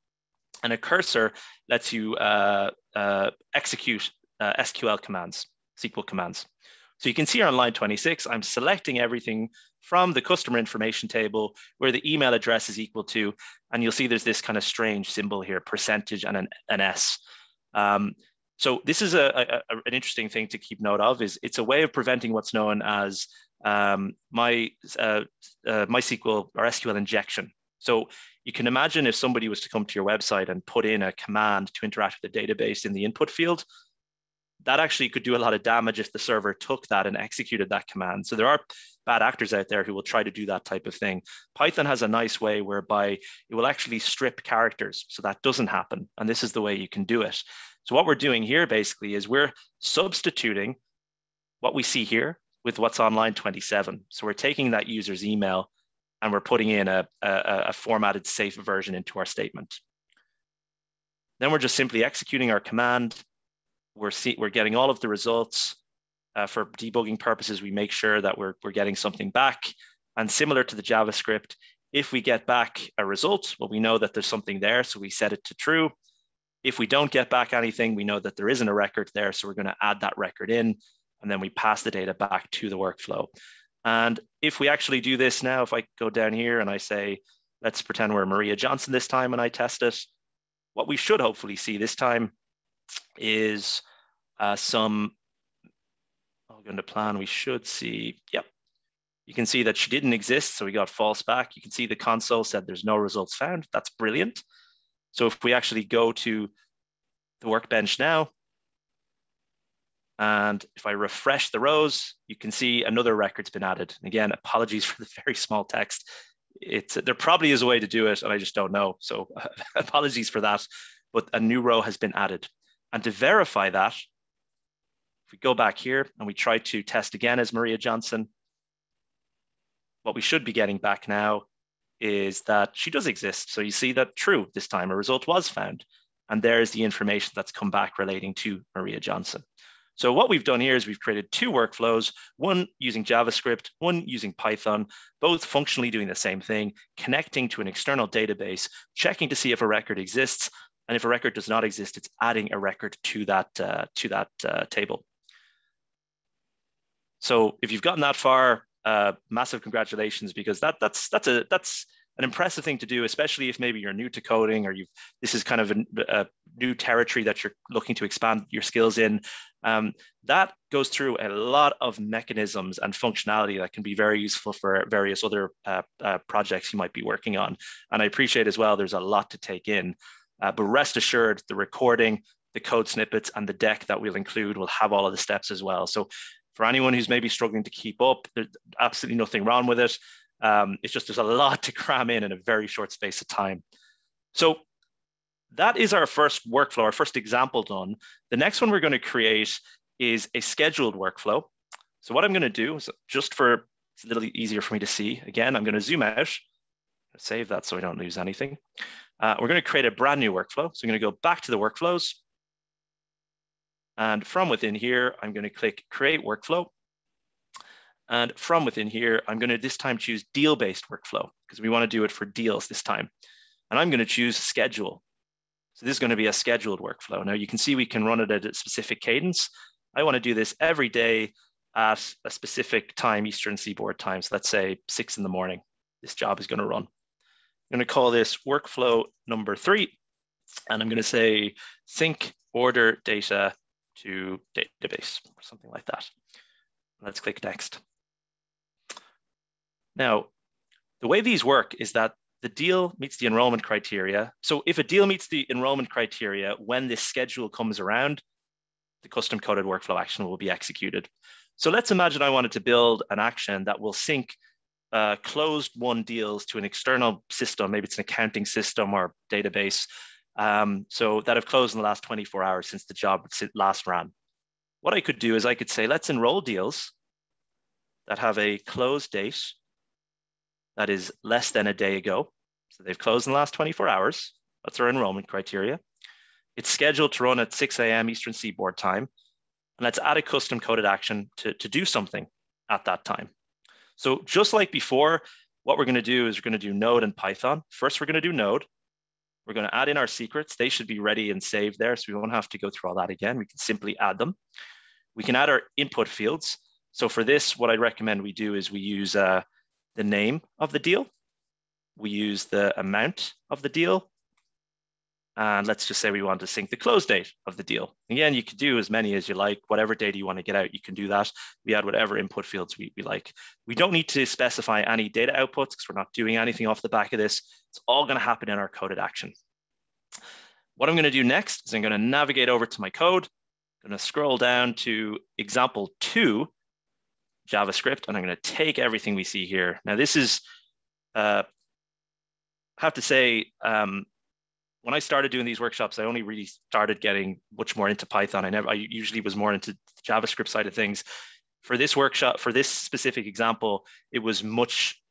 And a cursor lets you uh, uh, execute uh, SQL commands, SQL commands. So you can see here on line 26, I'm selecting everything from the customer information table where the email address is equal to, and you'll see there's this kind of strange symbol here, percentage and an, an S. Um, so this is a, a, an interesting thing to keep note of is it's a way of preventing what's known as um, my uh, uh, MySQL or SQL injection. So you can imagine if somebody was to come to your website and put in a command to interact with the database in the input field, that actually could do a lot of damage if the server took that and executed that command. So there are bad actors out there who will try to do that type of thing. Python has a nice way whereby it will actually strip characters. So that doesn't happen. And this is the way you can do it. So what we're doing here basically is we're substituting what we see here with what's on line 27. So we're taking that user's email and we're putting in a, a, a formatted safe version into our statement. Then we're just simply executing our command. We're, see, we're getting all of the results. Uh, for debugging purposes, we make sure that we're, we're getting something back. And similar to the JavaScript, if we get back a result, well, we know that there's something there, so we set it to true. If we don't get back anything, we know that there isn't a record there, so we're going to add that record in and then we pass the data back to the workflow. And if we actually do this now, if I go down here and I say, let's pretend we're Maria Johnson this time and I test it, what we should hopefully see this time is uh, some, I'll go into plan, we should see, yep. You can see that she didn't exist, so we got false back. You can see the console said there's no results found. That's brilliant. So if we actually go to the workbench now, And if I refresh the rows, you can see another record's been added. And again, apologies for the very small text. It's there probably is a way to do it, and I just don't know. So apologies for that. But a new row has been added. And to verify that, if we go back here and we try to test again as Maria Johnson, what we should be getting back now is that she does exist. So you see that true this time, a result was found. And there's the information that's come back relating to Maria Johnson. So what we've done here is we've created two workflows, one using JavaScript, one using Python, both functionally doing the same thing, connecting to an external database, checking to see if a record exists. And if a record does not exist, it's adding a record to that, uh, to that uh, table. So if you've gotten that far, uh, massive congratulations because that that's that's a that's an impressive thing to do, especially if maybe you're new to coding or you've this is kind of a, a new territory that you're looking to expand your skills in. Um, that goes through a lot of mechanisms and functionality that can be very useful for various other uh, uh, projects you might be working on. And I appreciate as well, there's a lot to take in. Uh, but rest assured, the recording, the code snippets, and the deck that we'll include will have all of the steps as well. So for anyone who's maybe struggling to keep up, there's absolutely nothing wrong with it. Um, it's just there's a lot to cram in in a very short space of time. So that is our first workflow, our first example done. The next one we're going to create is a scheduled workflow. So what I'm going to do is just for it's a little easier for me to see. Again, I'm going to zoom out, save that so I don't lose anything. Uh, we're going to create a brand new workflow. So I'm going to go back to the workflows. And from within here, I'm going to click Create Workflow. And from within here, I'm going to this time choose deal-based workflow because we want to do it for deals this time. And I'm going to choose schedule. So this is going to be a scheduled workflow. Now you can see we can run it at a specific cadence. I want to do this every day at a specific time, Eastern Seaboard time. So let's say six in the morning, this job is going to run. I'm going to call this workflow number three. And I'm going to say sync order data to database or something like that. Let's click next. Now, the way these work is that the deal meets the enrollment criteria. So if a deal meets the enrollment criteria, when this schedule comes around, the custom coded workflow action will be executed. So let's imagine I wanted to build an action that will sync uh, closed won deals to an external system, maybe it's an accounting system or database, um, so that have closed in the last 24 hours since the job last ran. What I could do is I could say, let's enroll deals that have a close date that is less than a day ago. So they've closed in the last 24 hours. That's our enrollment criteria. It's scheduled to run at 6 a.m. Eastern Seaboard time. And let's add a custom coded action to, to do something at that time. So just like before, what we're going to do is we're going to do Node and Python. First, we're going to do Node. We're going to add in our secrets. They should be ready and saved there. So we won't have to go through all that again. We can simply add them. We can add our input fields. So for this, what I'd recommend we do is we use uh, the name of the deal. We use the amount of the deal. And let's just say we want to sync the close date of the deal. Again, you can do as many as you like. Whatever data you want to get out, you can do that. We add whatever input fields we, we like. We don't need to specify any data outputs because we're not doing anything off the back of this. It's all going to happen in our coded action. What I'm going to do next is I'm going to navigate over to my code. I'm going to scroll down to example two, JavaScript, and I'm going to take everything we see here. Now, this is, uh, I have to say, um, when I started doing these workshops, I only really started getting much more into Python. I never, I usually was more into the JavaScript side of things. For this workshop, for this specific example, it was much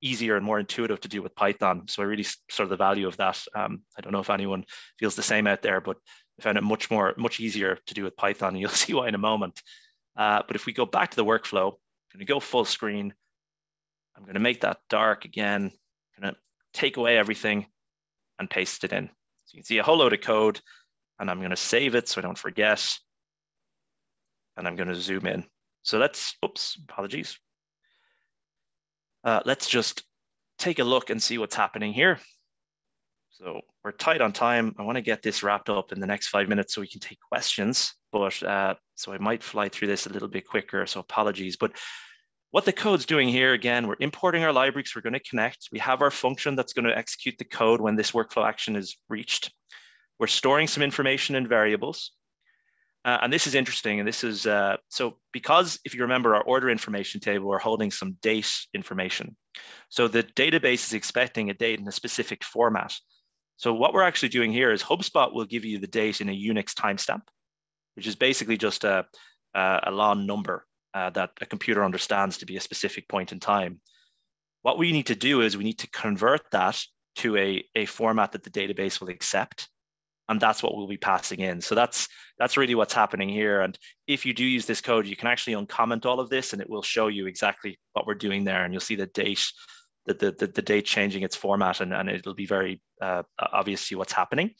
easier and more intuitive to do with Python. So I really saw the value of that. Um, I don't know if anyone feels the same out there, but I found it much more, much easier to do with Python. And you'll see why in a moment. Uh, but if we go back to the workflow, I'm going to go full screen. I'm going to make that dark again. I'm going to take away everything and paste it in. So you can see a whole load of code and I'm going to save it so I don't forget. And I'm going to zoom in. So let's, oops, apologies. Uh, let's just take a look and see what's happening here. So we're tight on time. I want to get this wrapped up in the next five minutes so we can take questions. But uh, so I might fly through this a little bit quicker. So apologies. But what the code's doing here, again, we're importing our libraries. We're going to connect. We have our function that's going to execute the code when this workflow action is reached. We're storing some information in variables. Uh, and this is interesting. And this is uh, so because if you remember our order information table, we're holding some date information. So the database is expecting a date in a specific format. So what we're actually doing here is HubSpot will give you the date in a Unix timestamp, which is basically just a, a, long number uh, that a computer understands to be a specific point in time. What we need to do is we need to convert that to a, a format that the database will accept. And that's what we'll be passing in. So that's that's really what's happening here. And if you do use this code, you can actually uncomment all of this and it will show you exactly what we're doing there. And you'll see the date the, the, the date changing its format and, and it'll be very uh, obvious to you what's happening.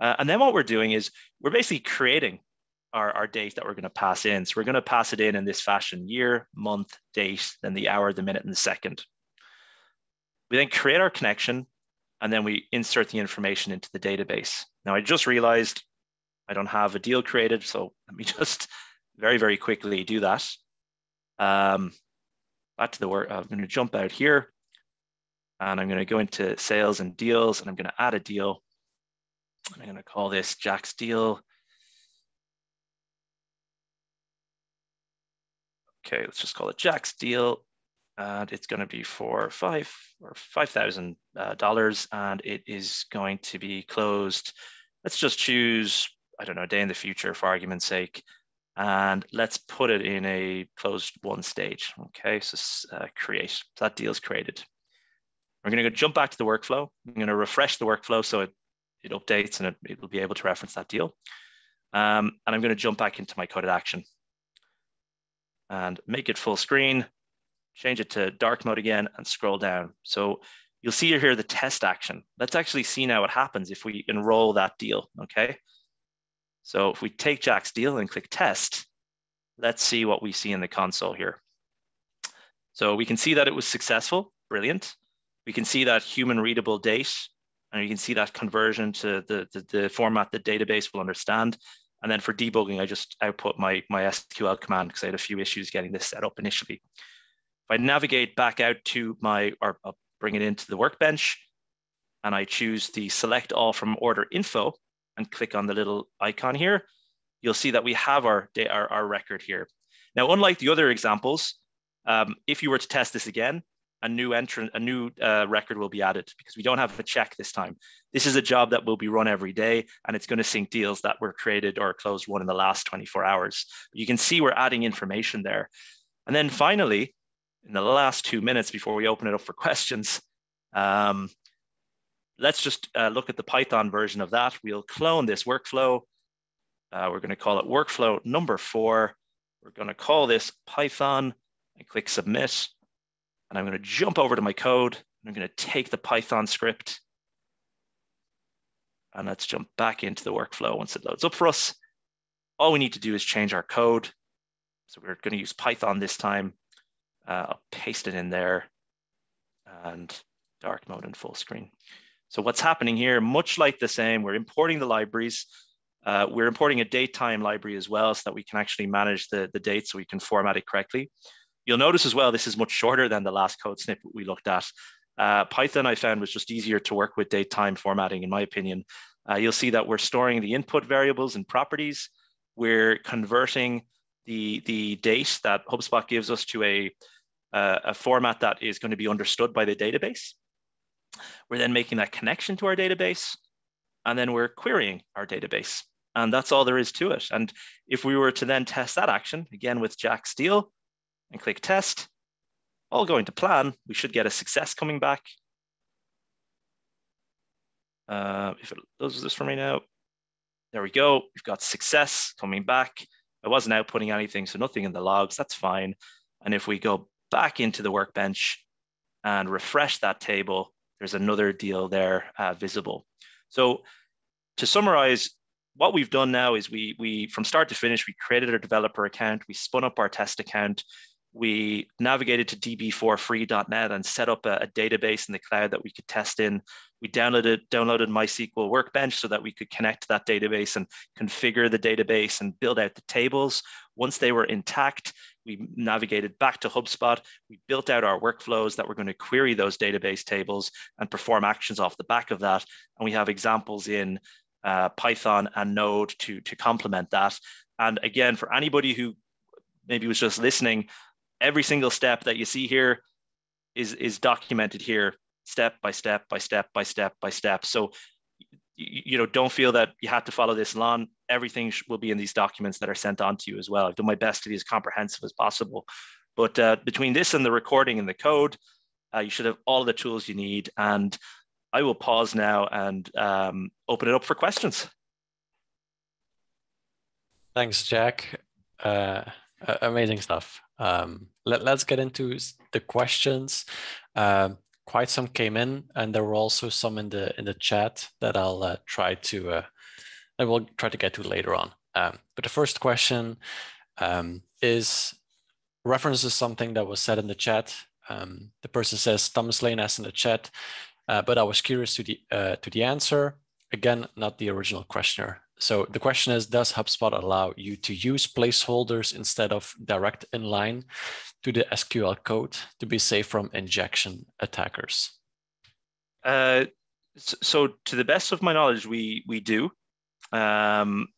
Uh, and then what we're doing is we're basically creating our, our date that we're going to pass in. So we're going to pass it in in this fashion, year, month, date, then the hour, the minute, and the second. We then create our connection and then we insert the information into the database. Now I just realized I don't have a deal created. So let me just very, very quickly do that. Um, back to the work, I'm going to jump out here and I'm going to go into sales and deals and I'm going to add a deal. I'm going to call this Jack's deal. Okay, let's just call it Jack's deal. And it's going to be for five or five thousand uh, dollars, and it is going to be closed. Let's just choose I don't know a day in the future for argument's sake, and let's put it in a closed won stage. Okay, so uh, create. That deal is created. We're going to jump back to the workflow. I'm going to refresh the workflow so it, it updates and it, will be able to reference that deal. Um, and I'm going to jump back into my coded action and make it full screen, change it to dark mode again and scroll down. So you'll see here the test action. Let's actually see now what happens if we enroll that deal, okay? So if we take Jack's deal and click test, let's see what we see in the console here. So we can see that it was successful, brilliant we can see that human readable date and you can see that conversion to the, the, the, format the database will understand. And then for debugging, I just output my, my SQL command because I had a few issues getting this set up initially. If I navigate back out to my, or I'll bring it into the workbench and I choose the select all from order info and click on the little icon here, you'll see that we have our, our, our record here. Now, unlike the other examples, um, if you were to test this again, a new entrant, a new uh, record will be added because we don't have a check this time. This is a job that will be run every day and it's going to sync deals that were created or closed won in the last 24 hours. You can see we're adding information there. And then finally, in the last two minutes before we open it up for questions, um, let's just uh, look at the Python version of that. We'll clone this workflow. Uh, we're going to call it workflow number four. We're going to call this Python and click submit. And I'm going to jump over to my code. I'm going to take the Python script. And let's jump back into the workflow once it loads up for us. All we need to do is change our code. So we're going to use Python this time. Uh, I'll paste it in there and dark mode and full screen. So what's happening here, much like the same, we're importing the libraries. Uh, we're importing a date time library as well so that we can actually manage the, the date so we can format it correctly. You'll notice as well, this is much shorter than the last code snippet we looked at. Uh, Python I found was just easier to work with date time formatting, in my opinion. Uh, you'll see that we're storing the input variables and properties. We're converting the, the date that HubSpot gives us to a, uh, a format that is going to be understood by the database. We're then making that connection to our database, and then we're querying our database. And that's all there is to it. And if we were to then test that action, again with Jack deal, and click test. All going to plan, we should get a success coming back. Uh, if it does this for me now, there we go. We've got success coming back. I wasn't outputting anything, so nothing in the logs, that's fine. And if we go back into the workbench and refresh that table, there's another deal there uh, visible. So to summarize, what we've done now is we, we, from start to finish, we created a developer account, we spun up our test account, we navigated to db4free.net and set up a, a, database in the cloud that we could test in. We downloaded, downloaded MySQL Workbench so that we could connect to that database and configure the database and build out the tables. Once they were intact, we navigated back to HubSpot. We built out our workflows that were going to query those database tables and perform actions off the back of that. And we have examples in uh, Python and Node to, to complement that. And again, for anybody who maybe was just listening, every single step that you see here is, is documented here, step by step by step by step by step. So, you, know, don't feel that you have to follow this along. Everything will be in these documents that are sent on to you as well. I've done my best to be as comprehensive as possible. But uh, between this and the recording and the code, uh, you should have all the tools you need. And I will pause now and um, open it up for questions. Thanks, Jack. Uh, amazing stuff. Um, let, us get into the questions. Uh, quite some came in, and there were also some in the in the chat that I'll uh, try to uh, I will try to get to later on. Um, but the first question um, is references something that was said in the chat. Um, the person says Thomas Lane asked in the chat, uh, but I was curious to the uh, to the answer. Again, not the original questioner. So the question is, does HubSpot allow you to use placeholders instead of direct inline to the SQL code to be safe from injection attackers? Uh, so to the best of my knowledge, we we do. Um,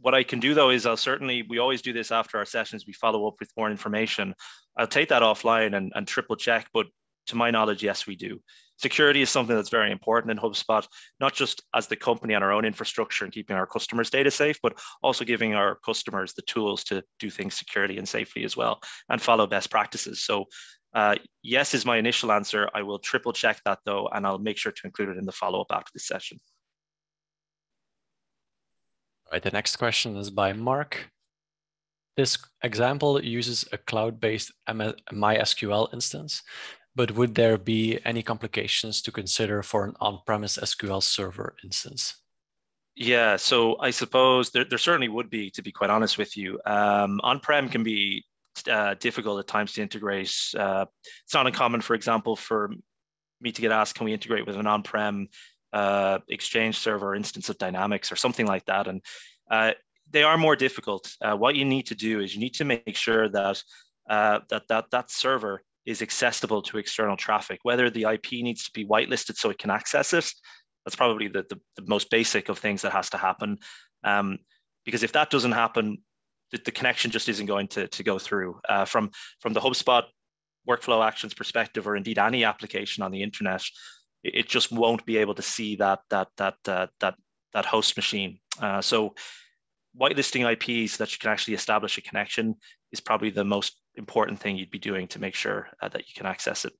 what I can do though is I'll certainly, we always do this after our sessions, we follow up with more information. I'll take that offline and, and triple check, but to my knowledge, yes, we do. Security is something that's very important in HubSpot, not just as the company on our own infrastructure and keeping our customers' data safe, but also giving our customers the tools to do things securely and safely as well and follow best practices. So uh, yes is my initial answer. I will triple check that though, and I'll make sure to include it in the follow-up after this session. All right, the next question is by Mark. This example uses a cloud-based MySQL instance but would there be any complications to consider for an on-premise SQL Server instance? Yeah, so I suppose there, there certainly would be, to be quite honest with you. Um, on-prem can be uh, difficult at times to integrate. Uh, it's not uncommon, for example, for me to get asked, can we integrate with an on-prem uh, Exchange server instance of Dynamics or something like that? And uh, they are more difficult. Uh, what you need to do is you need to make sure that uh, that that that server is accessible to external traffic, whether the IP needs to be whitelisted so it can access it. That's probably the, the, the most basic of things that has to happen. Um, because if that doesn't happen, the, the, connection just isn't going to, to go through. Uh, from, from the HubSpot workflow actions perspective, or indeed any application on the internet, it, it just won't be able to see that, that, that, uh, that, that host machine. Uh, so whitelisting IPs that you can actually establish a connection is probably the most important thing you'd be doing to make sure uh, that you can access it.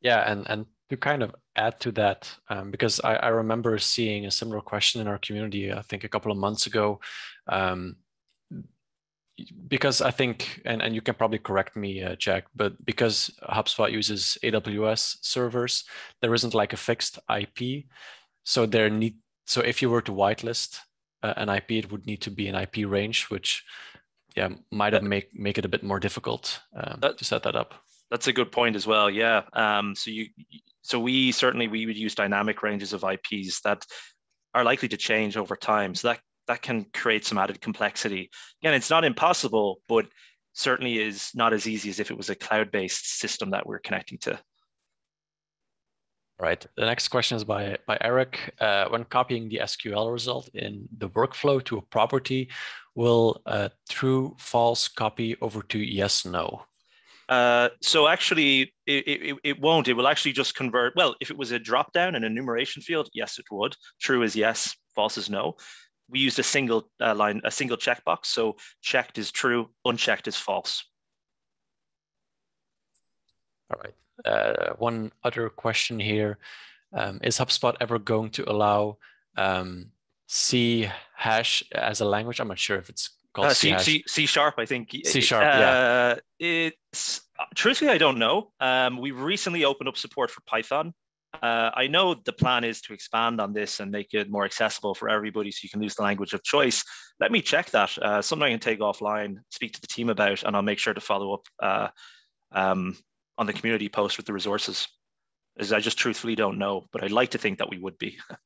Yeah, and and to kind of add to that, um, because I, I remember seeing a similar question in our community, I think a couple of months ago. Um, because I think, and, and you can probably correct me, uh, Jack, but because HubSpot uses AWS servers, there isn't like a fixed IP. So there need so if you were to whitelist uh, an IP, it would need to be an IP range, which yeah might have make make it a bit more difficult um, that, to set that up. That's a good point as well. Yeah. Um, so you so we certainly we would use dynamic ranges of IPs that are likely to change over time. So that that can create some added complexity. Again, it's not impossible, but certainly is not as easy as if it was a cloud-based system that we're connecting to. Right. The next question is by, by Eric. Uh, when copying the SQL result in the workflow to a property, will a true false copy over to yes, no? Uh, so actually, it, it, it, won't. It will actually just convert. Well, if it was a drop down in enumeration field, yes, it would. True is yes, false is no. We used a single uh, line, a single checkbox. So checked is true, unchecked is false. All right. Uh, one other question here: um, Is HubSpot ever going to allow um, C hash as a language? I'm not sure if it's called uh, C, C, C, sharp. I think C sharp. Uh, yeah. It's truthfully, I don't know. Um, we recently opened up support for Python. Uh, I know the plan is to expand on this and make it more accessible for everybody so you can use the language of choice. Let me check that. Uh, something I can take offline, speak to the team about, and I'll make sure to follow up uh, um, on the community post with the resources. As I just truthfully don't know, but I'd like to think that we would be.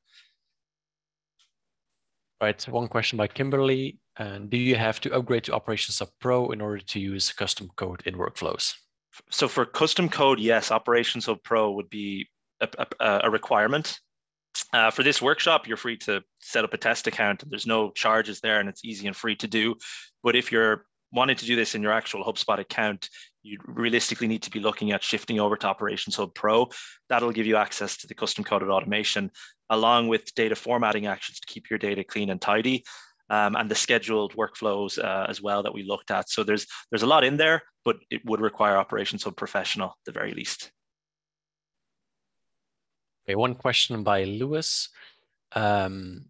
right, one question by Kimberly. And do you have to upgrade to Operations Hub Pro in order to use custom code in workflows? So for custom code, yes, Operations Hub Pro would be a, a, a requirement. uh, for this workshop, you're free to set up a test account. There's no charges there, and it's easy and free to do. But if you're wanting to do this in your actual HubSpot account, you realistically need to be looking at shifting over to Operations Hub Pro. That'll give you access to the custom coded automation, along with data formatting actions to keep your data clean and tidy, um, and the scheduled workflows uh, as well that we looked at. So there's there's a lot in there, but it would require Operations Hub Professional at the very least. Okay, one question by Lewis. Um,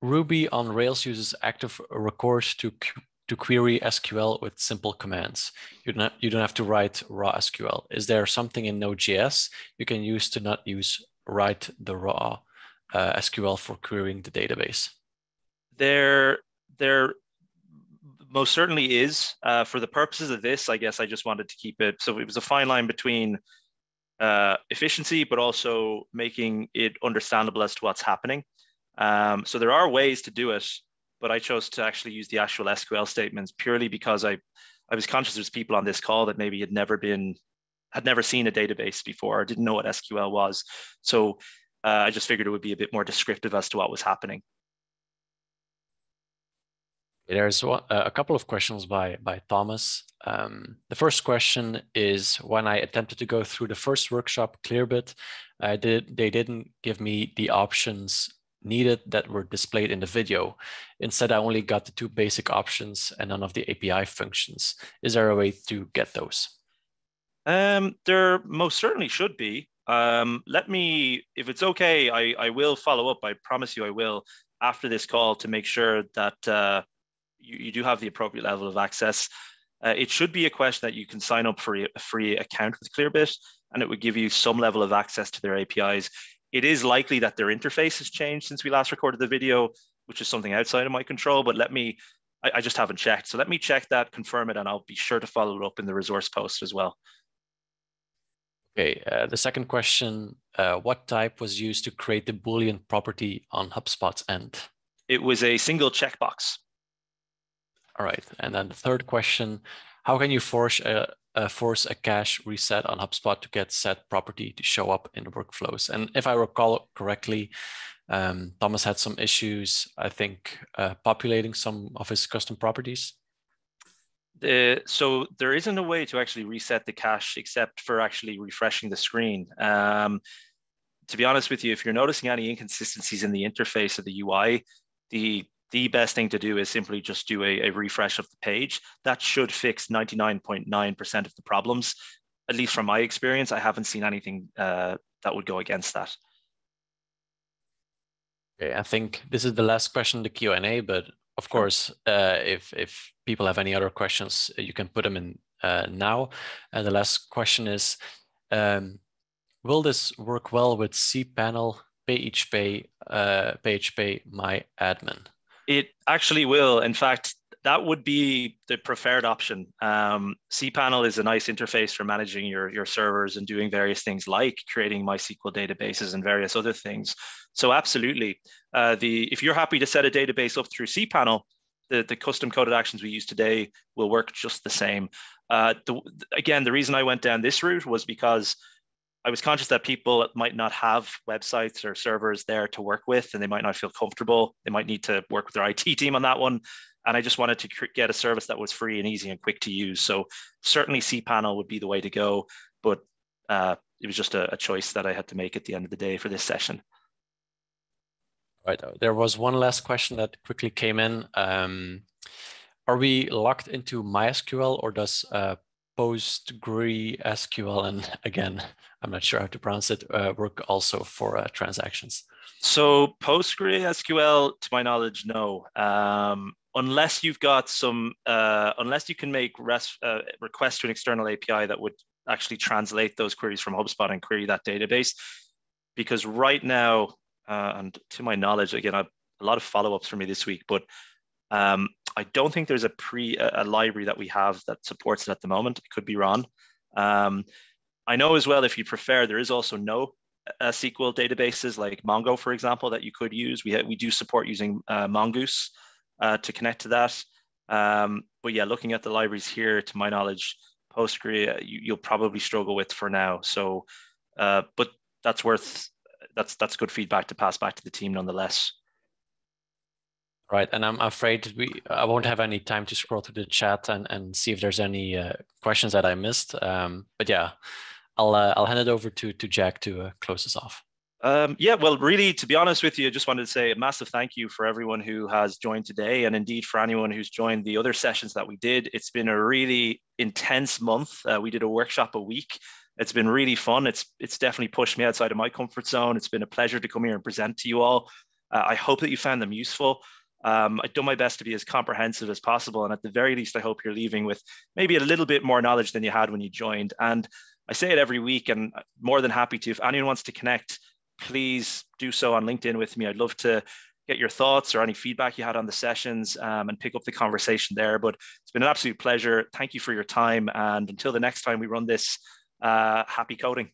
Ruby on Rails uses active record to to query SQL with simple commands. You don't, you don't have to write raw SQL. Is there something in Node.js you can use to not use write the raw uh, SQL for querying the database? There, there most certainly is. Uh, for the purposes of this, I guess I just wanted to keep it. So it was a fine line between uh, efficiency, but also making it understandable as to what's happening. Um, so there are ways to do it but I chose to actually use the actual SQL statements purely because I, I was conscious there's people on this call that maybe had never been, had never seen a database before, or didn't know what SQL was. So uh, I just figured it would be a bit more descriptive as to what was happening. There's a couple of questions by, by Thomas. Um, the first question is when I attempted to go through the first workshop, Clearbit, I did, they didn't give me the options needed that were displayed in the video. Instead, I only got the two basic options and none of the API functions. Is there a way to get those? Um, there most certainly should be. Um, let me, if it's okay, I, I will follow up. I promise you I will after this call to make sure that uh, you, you do have the appropriate level of access. Uh, it should be a question that you can sign up for a free account with Clearbit and it would give you some level of access to their APIs. It is likely that their interface has changed since we last recorded the video, which is something outside of my control, but let me, I, I just haven't checked. So let me check that, confirm it, and I'll be sure to follow it up in the resource post as well. Okay, uh, the second question, uh, what type was used to create the Boolean property on HubSpot's end? It was a single checkbox. All right, and then the third question, how can you force a, uh, force a cache reset on HubSpot to get set property to show up in the workflows. And if I recall correctly, um, Thomas had some issues, I think, uh, populating some of his custom properties. The, so there isn't a way to actually reset the cache except for actually refreshing the screen. Um, to be honest with you, if you're noticing any inconsistencies in the interface of the UI, the the best thing to do is simply just do a, a refresh of the page. That should fix 99.9% of the problems. At least from my experience, I haven't seen anything uh, that would go against that. Okay, I think this is the last question in the Q&A, but of course, uh, if, if people have any other questions, you can put them in uh, now. And the last question is, um, will this work well with cPanel, PHP, uh, PHP, My Admin? It actually will. In fact, that would be the preferred option. Um, cPanel is a nice interface for managing your, your servers and doing various things like creating MySQL databases and various other things. So absolutely, uh, the if you're happy to set a database up through cPanel, the, the custom coded actions we use today will work just the same. Uh, the, again, the reason I went down this route was because I was conscious that people might not have websites or servers there to work with, and they might not feel comfortable. They might need to work with their IT team on that one. And I just wanted to get a service that was free and easy and quick to use. So certainly cPanel would be the way to go, but uh, it was just a, a choice that I had to make at the end of the day for this session. Right. There was one last question that quickly came in. Um, are we locked into MySQL or does uh, PostgreSQL, and again, I'm not sure how to pronounce it, uh, work also for uh, transactions? So PostgreSQL, to my knowledge, no. Um, unless you've got some, uh, unless you can make rest, uh, requests to an external API that would actually translate those queries from HubSpot and query that database. Because right now, uh, and to my knowledge, again, I've, a lot of follow-ups for me this week, but um, I don't think there's a pre a, library that we have that supports it at the moment. It could be wrong. Um, I know as well if you prefer, there is also no uh, SQL databases like Mongo, for example, that you could use. We we do support using uh, Mongoose uh, to connect to that. Um, but yeah, looking at the libraries here, to my knowledge, Postgre uh, you, will probably struggle with for now. So, uh, but that's worth that's that's good feedback to pass back to the team nonetheless. Right, and I'm afraid we I won't have any time to scroll through the chat and, and see if there's any uh, questions that I missed. Um, but yeah, I'll uh, I'll hand it over to to Jack to uh, close us off. Um, yeah, well, really, to be honest with you, I just wanted to say a massive thank you for everyone who has joined today, and indeed for anyone who's joined the other sessions that we did. It's been a really intense month. Uh, we did a workshop a week. It's been really fun. It's it's definitely pushed me outside of my comfort zone. It's been a pleasure to come here and present to you all. Uh, I hope that you found them useful. Um, I've done my best to be as comprehensive as possible, and at the very least, I hope you're leaving with maybe a little bit more knowledge than you had when you joined. And I say it every week, and more than happy to. If anyone wants to connect please do so on LinkedIn with me. I'd love to get your thoughts or any feedback you had on the sessions um, and pick up the conversation there. But it's been an absolute pleasure. Thank you for your time. And until the next time we run this, uh, happy coding.